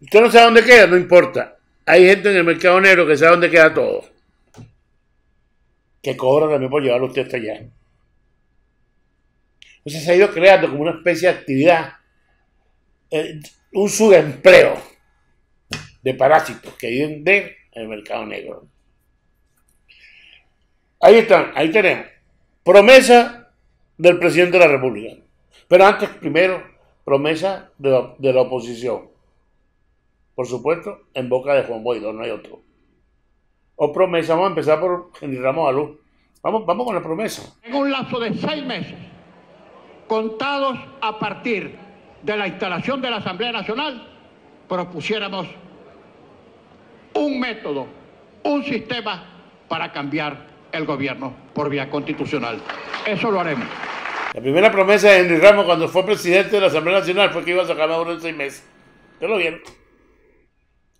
Usted no sabe dónde queda, no importa. Hay gente en el mercado negro que sabe dónde queda todo. Que cobra también por llevarlo usted hasta allá. Entonces se ha ido creando como una especie de actividad, eh, un subempleo de parásitos que viven de el mercado negro. Ahí están, ahí tenemos. Promesa del presidente de la República. Pero antes, primero, promesa de la, de la oposición. Por supuesto, en boca de Juan Guaidó, no hay otro. O promesa, vamos a empezar por Henry Ramos Alú. Vamos, vamos con la promesa. En un lapso de seis meses, contados a partir de la instalación de la Asamblea Nacional, propusiéramos un método, un sistema para cambiar el gobierno por vía constitucional. Eso lo haremos. La primera promesa de Henry Ramos cuando fue presidente de la Asamblea Nacional fue que iba a sacar Maduro en seis meses. ¿Ustedes lo vieron?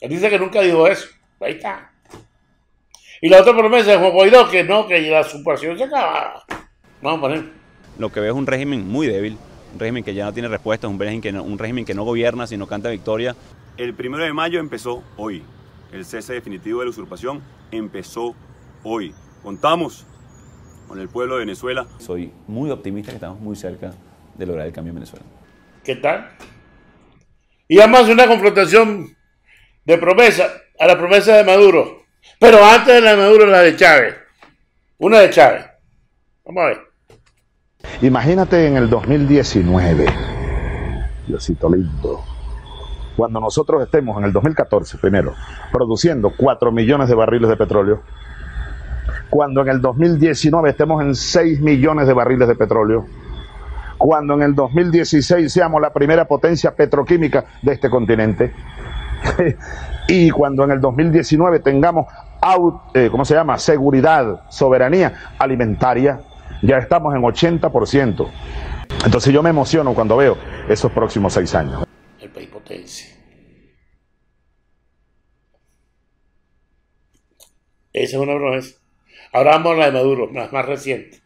Él dice que nunca dijo eso. Ahí está. Y la otra promesa de Juan Guaidó, que no, que la superación se acaba. Vamos a poner. Lo que veo es un régimen muy débil, un régimen que ya no tiene respuesta, un régimen que no, un régimen que no gobierna, sino canta victoria. El primero de mayo empezó hoy. El cese definitivo de la usurpación empezó hoy. Contamos con el pueblo de Venezuela. Soy muy optimista que estamos muy cerca de lograr el cambio en Venezuela. ¿Qué tal? Y además una confrontación de promesa a la promesa de Maduro. Pero antes de la de Maduro, la de Chávez. Una de Chávez. Vamos a ver. Imagínate en el 2019, Diosito lindo, cuando nosotros estemos en el 2014 primero, produciendo 4 millones de barriles de petróleo, cuando en el 2019 estemos en 6 millones de barriles de petróleo, cuando en el 2016 seamos la primera potencia petroquímica de este continente, y cuando en el 2019 tengamos, eh, ¿cómo se llama?, seguridad, soberanía alimentaria, ya estamos en 80%. Entonces yo me emociono cuando veo esos próximos seis años. El país potencia. Esa es una promesa. Ahora vamos a la de Maduro, la más reciente.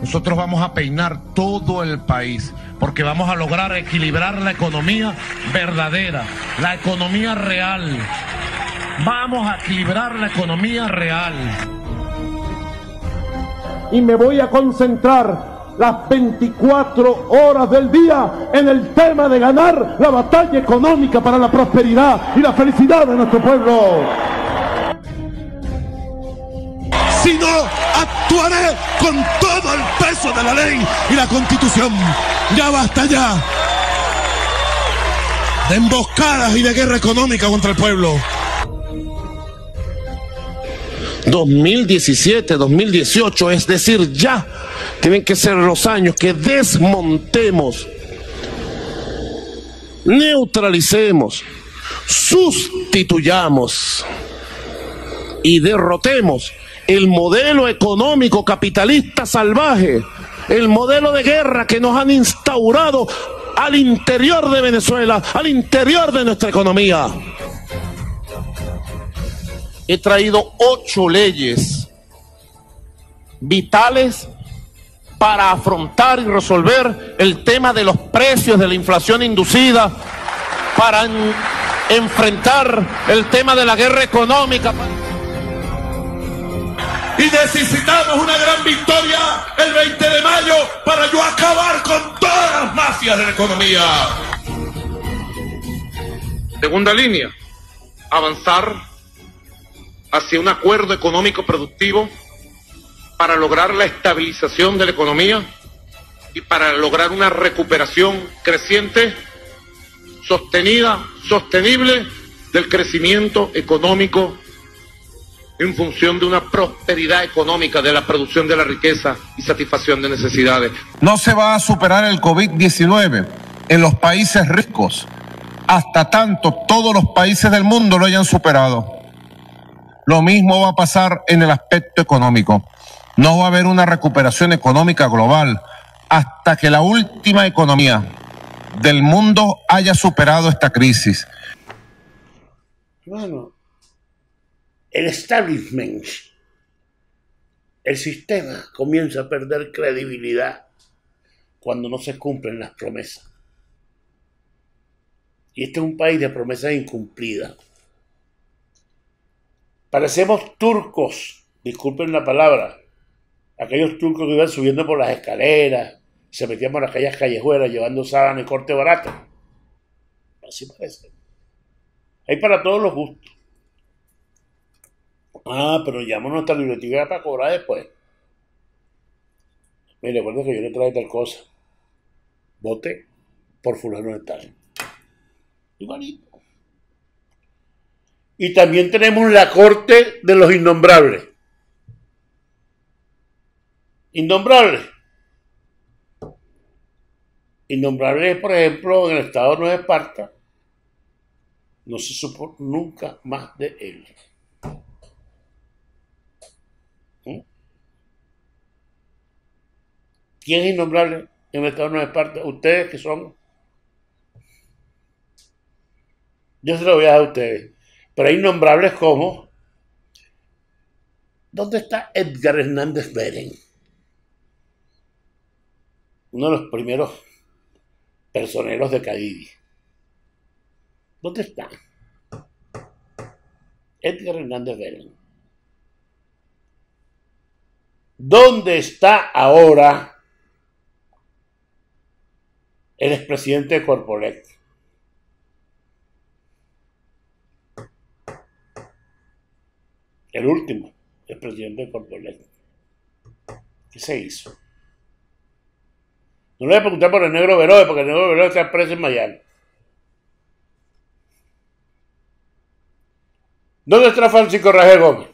Nosotros vamos a peinar todo el país porque vamos a lograr equilibrar la economía verdadera, la economía real. Vamos a equilibrar la economía real. Y me voy a concentrar las 24 horas del día en el tema de ganar la batalla económica para la prosperidad y la felicidad de nuestro pueblo. Si no, actuaré con todo el peso de la ley y la constitución. Ya basta ya de emboscadas y de guerra económica contra el pueblo. 2017, 2018, es decir, ya tienen que ser los años que desmontemos, neutralicemos, sustituyamos y derrotemos el modelo económico capitalista salvaje, el modelo de guerra que nos han instaurado al interior de Venezuela, al interior de nuestra economía. He traído ocho leyes vitales para afrontar y resolver el tema de los precios de la inflación inducida, para en- enfrentar el tema de la guerra económica. Y necesitamos una gran victoria el 20 de mayo para yo acabar con todas las mafias de la economía. Segunda línea, avanzar hacia un acuerdo económico productivo para lograr la estabilización de la economía y para lograr una recuperación creciente, sostenida, sostenible del crecimiento económico en función de una prosperidad económica, de la producción de la riqueza y satisfacción de necesidades. No se va a superar el COVID-19 en los países ricos hasta tanto todos los países del mundo lo hayan superado. Lo mismo va a pasar en el aspecto económico. No va a haber una recuperación económica global hasta que la última economía del mundo haya superado esta crisis. Bueno, el establishment, el sistema comienza a perder credibilidad cuando no se cumplen las promesas. Y este es un país de promesas incumplidas. Parecemos turcos, disculpen la palabra, aquellos turcos que iban subiendo por las escaleras, se metían por aquellas callejuelas llevando sábana y corte barato. Así parece. Hay para todos los gustos. Ah, pero llamo a nuestra libretica para cobrar después. Mire, recuerda que yo le traje tal cosa. Vote por fulano de tal. Igualito. Y también tenemos la corte de los innombrables. Innombrables. Innombrables, por ejemplo, en el estado de Nueva Esparta, no se supo nunca más de él. ¿Mm? ¿Quién es innombrable en el estado de Nueva Esparta? Ustedes que son. Yo se lo voy a dar a ustedes. Pero hay innombrables como. ¿Dónde está Edgar Hernández Beren? Uno de los primeros personeros de Cadivi. ¿Dónde está? Edgar Hernández Beren. ¿Dónde está ahora el expresidente de Corpolet? El último, el presidente de Corpolet. ¿Qué se hizo? No le voy a preguntar por el negro Veroe, porque el negro Veroe está preso en Miami. ¿Dónde está Francisco Rangel Gómez?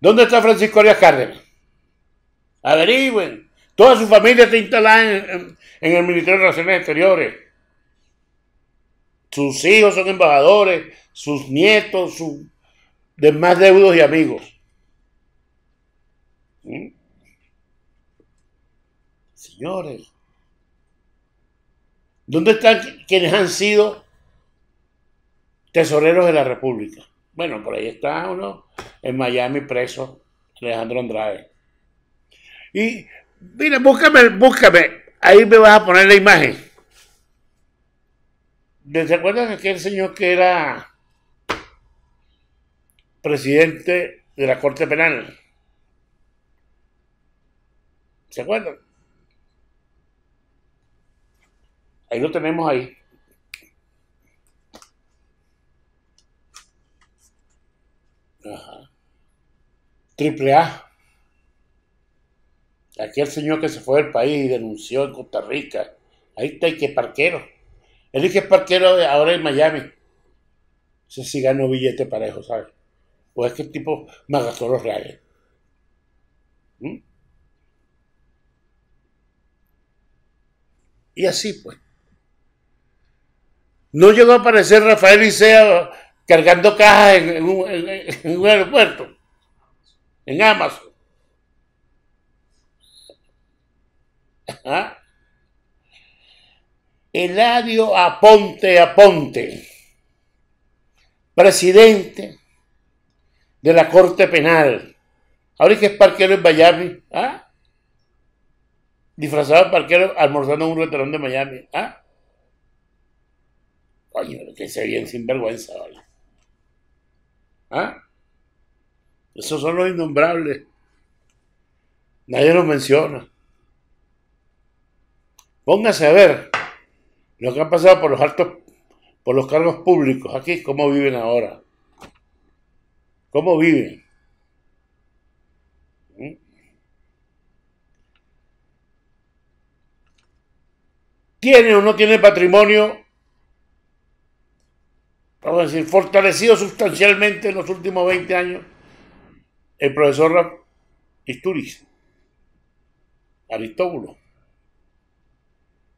¿Dónde está Francisco Arias Cárdenas? Averigüen. Toda su familia está instalada en, en- el Ministerio de Relaciones Exteriores. Sus hijos son embajadores, sus nietos, sus demás deudos y amigos. Señores, ¿dónde están quienes han sido tesoreros de la República? Bueno, por ahí está uno en Miami preso, Alejandro Andrade. Y mira, búscame, búscame, ahí me vas a poner la imagen. ¿Se acuerdan de aquel señor que era presidente de la Corte Penal? ¿Se acuerdan? Ahí lo tenemos ahí. Ajá. Triple A. Aquel señor que se fue del país y denunció en Costa Rica. Ahí está es parquero. Es parquero ahora en Miami. Ese sí ganó billete parejo, ¿sabes? O es que el tipo me gastó reales. ¿Mm? Y así pues. No llegó a aparecer Rafael Licea cargando cajas en un aeropuerto. En Amazon. ¿Ah? Eladio Aponte Aponte, presidente de la Corte Penal. Ahora es que es parquero en Miami. ¿Ah? Disfrazado de parquero almorzando en un restaurante de Miami. ¿Ah? Coño, que se bien sinvergüenza, ¿vale? ¿Ah? Esos son los innombrables. Nadie los menciona. Póngase a ver lo que ha pasado por los altos, por los cargos públicos aquí, cómo viven ahora. ¿Cómo viven? ¿Tiene o no tiene patrimonio? Vamos a decir, fortalecido sustancialmente en los últimos 20 años el profesor Isturiz, Aristóbulo.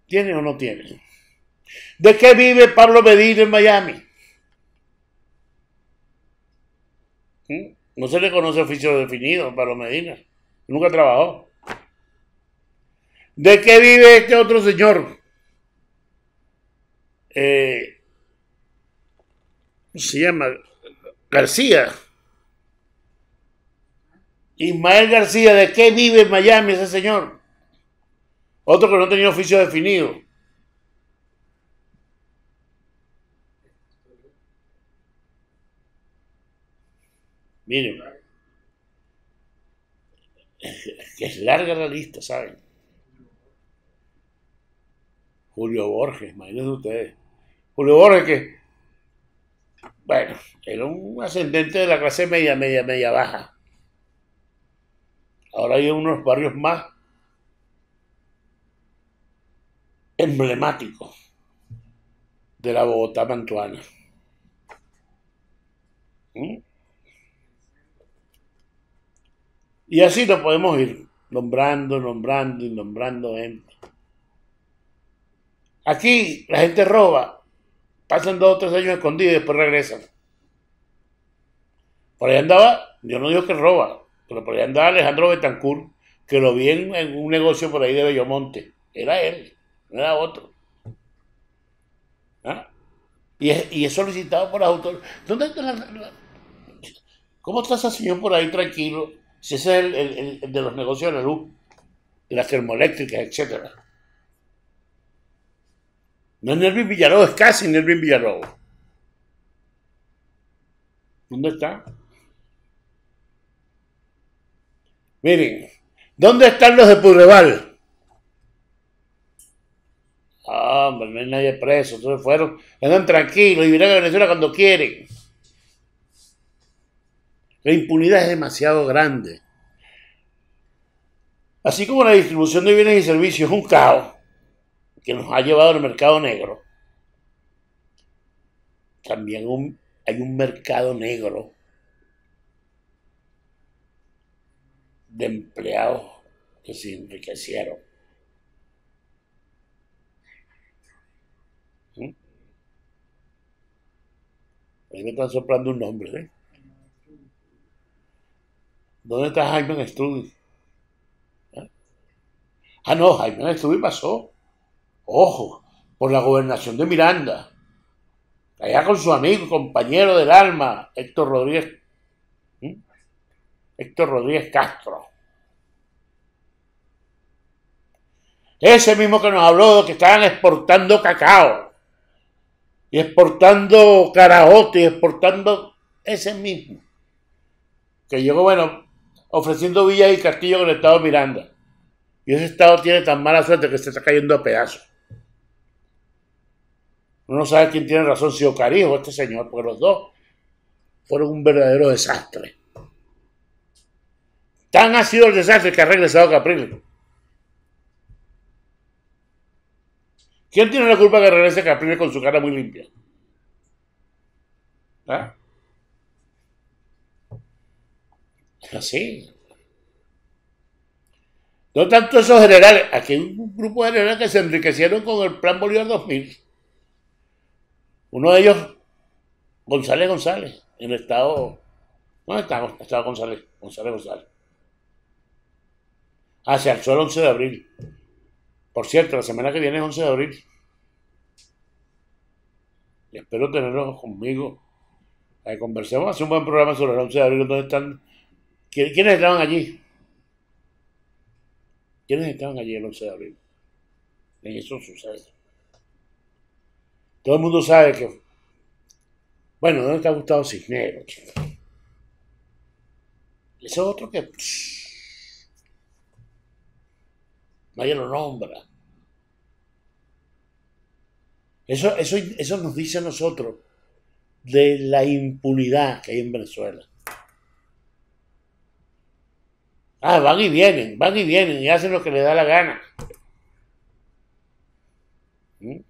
¿Tiene o no tiene? ¿De qué vive Pablo Medina en Miami? No se le conoce oficio definido a Pablo Medina. Nunca trabajó. ¿De qué vive este otro señor? Eh, ¿Cómo se llama? García. Ismael García, ¿de qué vive en Miami ese señor? Otro que no tenía oficio definido. Miren, que es larga la lista, ¿saben? Julio Borges, imagínense ustedes. Julio Borges que, bueno, era un ascendente de la clase media, media, media baja. Ahora hay unos barrios más emblemáticos de la Bogotá mantuana. ¿Mm? Y así lo podemos ir nombrando, nombrando y nombrando gente. Aquí la gente roba, pasan dos o tres años escondidos y después regresan. Por ahí andaba, yo no digo que roba, pero por ahí andaba Alejandro Betancourt, que lo vi en, un negocio por ahí de Bellomonte. Era él, no era otro. ¿Ah? Y, es, y es solicitado por las autoridades. ¿Dónde está ¿Cómo está ese señor por ahí tranquilo? Si ese es el, el- el de los negocios de la luz, las termoeléctricas, etcétera. No es Nervin Villalobos, es casi Nervin Villalobos. ¿Dónde está? Miren, ¿dónde están los de Purreval? Ah, hombre, no hay nadie preso. Entonces fueron, andan tranquilos y vienen a Venezuela cuando quieren. La impunidad es demasiado grande. Así como la distribución de bienes y servicios es un caos que nos ha llevado al mercado negro, también hay un mercado negro de empleados que se enriquecieron. ¿Mm? Ahí me están soplando un nombre, ¿eh? ¿Dónde está Jaime? ¿Eh? Ah, no, Jaime Studi pasó. Ojo, por la gobernación de Miranda. Allá con su amigo compañero del alma, Héctor Rodríguez. Héctor Rodríguez Castro. Ese mismo que nos habló de que estaban exportando cacao. Y exportando caraote y exportando ese mismo. Que llegó, bueno, ofreciendo villas y castillos en el estado Miranda. Y ese estado tiene tan mala suerte que se está cayendo a pedazos. Uno no sabe quién tiene razón, si Ocariz o este señor, porque los dos fueron un verdadero desastre. Tan ha sido el desastre que ha regresado Capriles. ¿Quién tiene la culpa que regrese Capriles con su cara muy limpia? ¿Ah? Así. No tanto esos generales. Aquí hay un grupo de generales que se enriquecieron con el Plan Bolívar 2000. Uno de ellos, González González, en el estado. ¿Dónde está estado González? González González. Ah, se alzó el 11 de abril. Por cierto, la semana que viene es 11 de abril. Y espero tenerlos conmigo. Que conversemos, hacer un buen programa sobre el 11 de abril. ¿Dónde están? ¿Qui- ¿Quiénes estaban allí? ¿Quiénes estaban allí el 11 de abril? En esos sucesos. Todo el mundo sabe que. Bueno, ¿dónde está Gustavo Cisneros? Ese es otro que. nadie lo nombra. Eso, eso, eso nos dice a nosotros de la impunidad que hay en Venezuela. Ah, van y vienen, van y vienen y hacen lo que les da la gana. ¿Mm?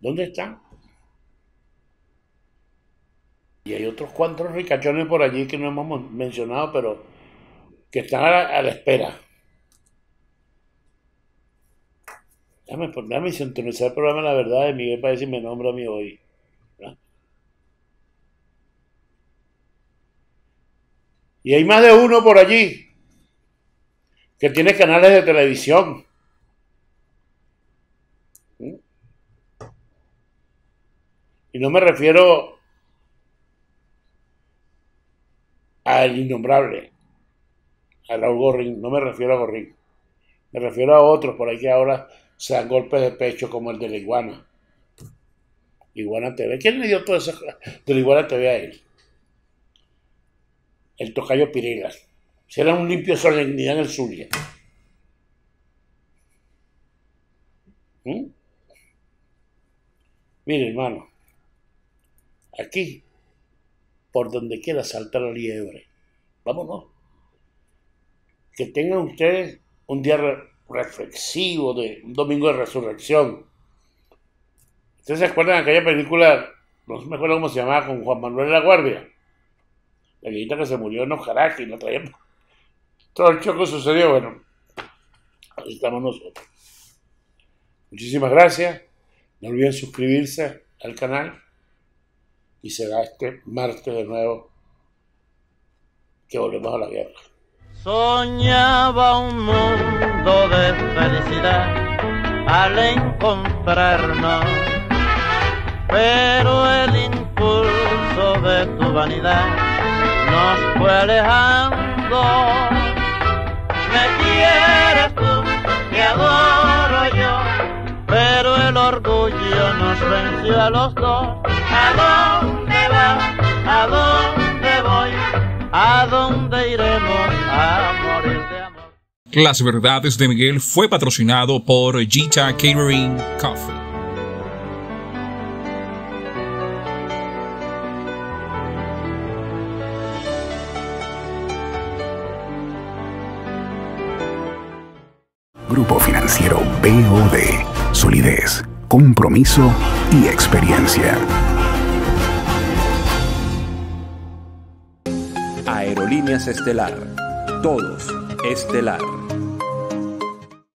¿Dónde están? Y hay otros cuantos ricachones por allí que no hemos mencionado, pero que están a la, a la espera. Déjame, déjame sintonizar el programa La Verdad de Miguel para si me nombra a mí hoy. ¿verdad? Y hay más de uno por allí que tiene canales de televisión. Y no me refiero al innombrable, a Raúl Gorrín, no me refiero a Gorrín. Me refiero a otros por ahí que ahora se dan golpes de pecho como el de la iguana. Iguana TV. ¿Quién le dio todo eso de la Iguana TV a él? El tocayo Pirela. Si era un limpio solemnidad en el Zulia. ¿Mm? Mire, hermano. Aquí, por donde quiera saltar la liebre. Vámonos. que tengan ustedes un día re- reflexivo, de un domingo de resurrección. ¿Ustedes se acuerdan de aquella película, no me acuerdo cómo se llamaba, con Juan Manuel La Guardia? La viejita que se murió en Caracas y no traía... Todo el choque sucedió, bueno, ahí estamos nosotros. Muchísimas gracias. No olviden suscribirse al canal y será este martes de nuevo que volvemos a la guerra. Soñaba un mundo de felicidad al encontrarnos, pero el impulso de tu vanidad nos fue alejando. Me quieres tú, te adoro yo, pero el orgullo nos venció a los dos. ¿A dónde vas? ¿A dónde voy? ¿A dónde iremos a morir de amor? Las verdades de Miguel fue patrocinado por Gita Catering Coffee. Grupo Financiero BOD. Solidez, compromiso y experiencia. Aerolíneas Estelar. Todos Estelar.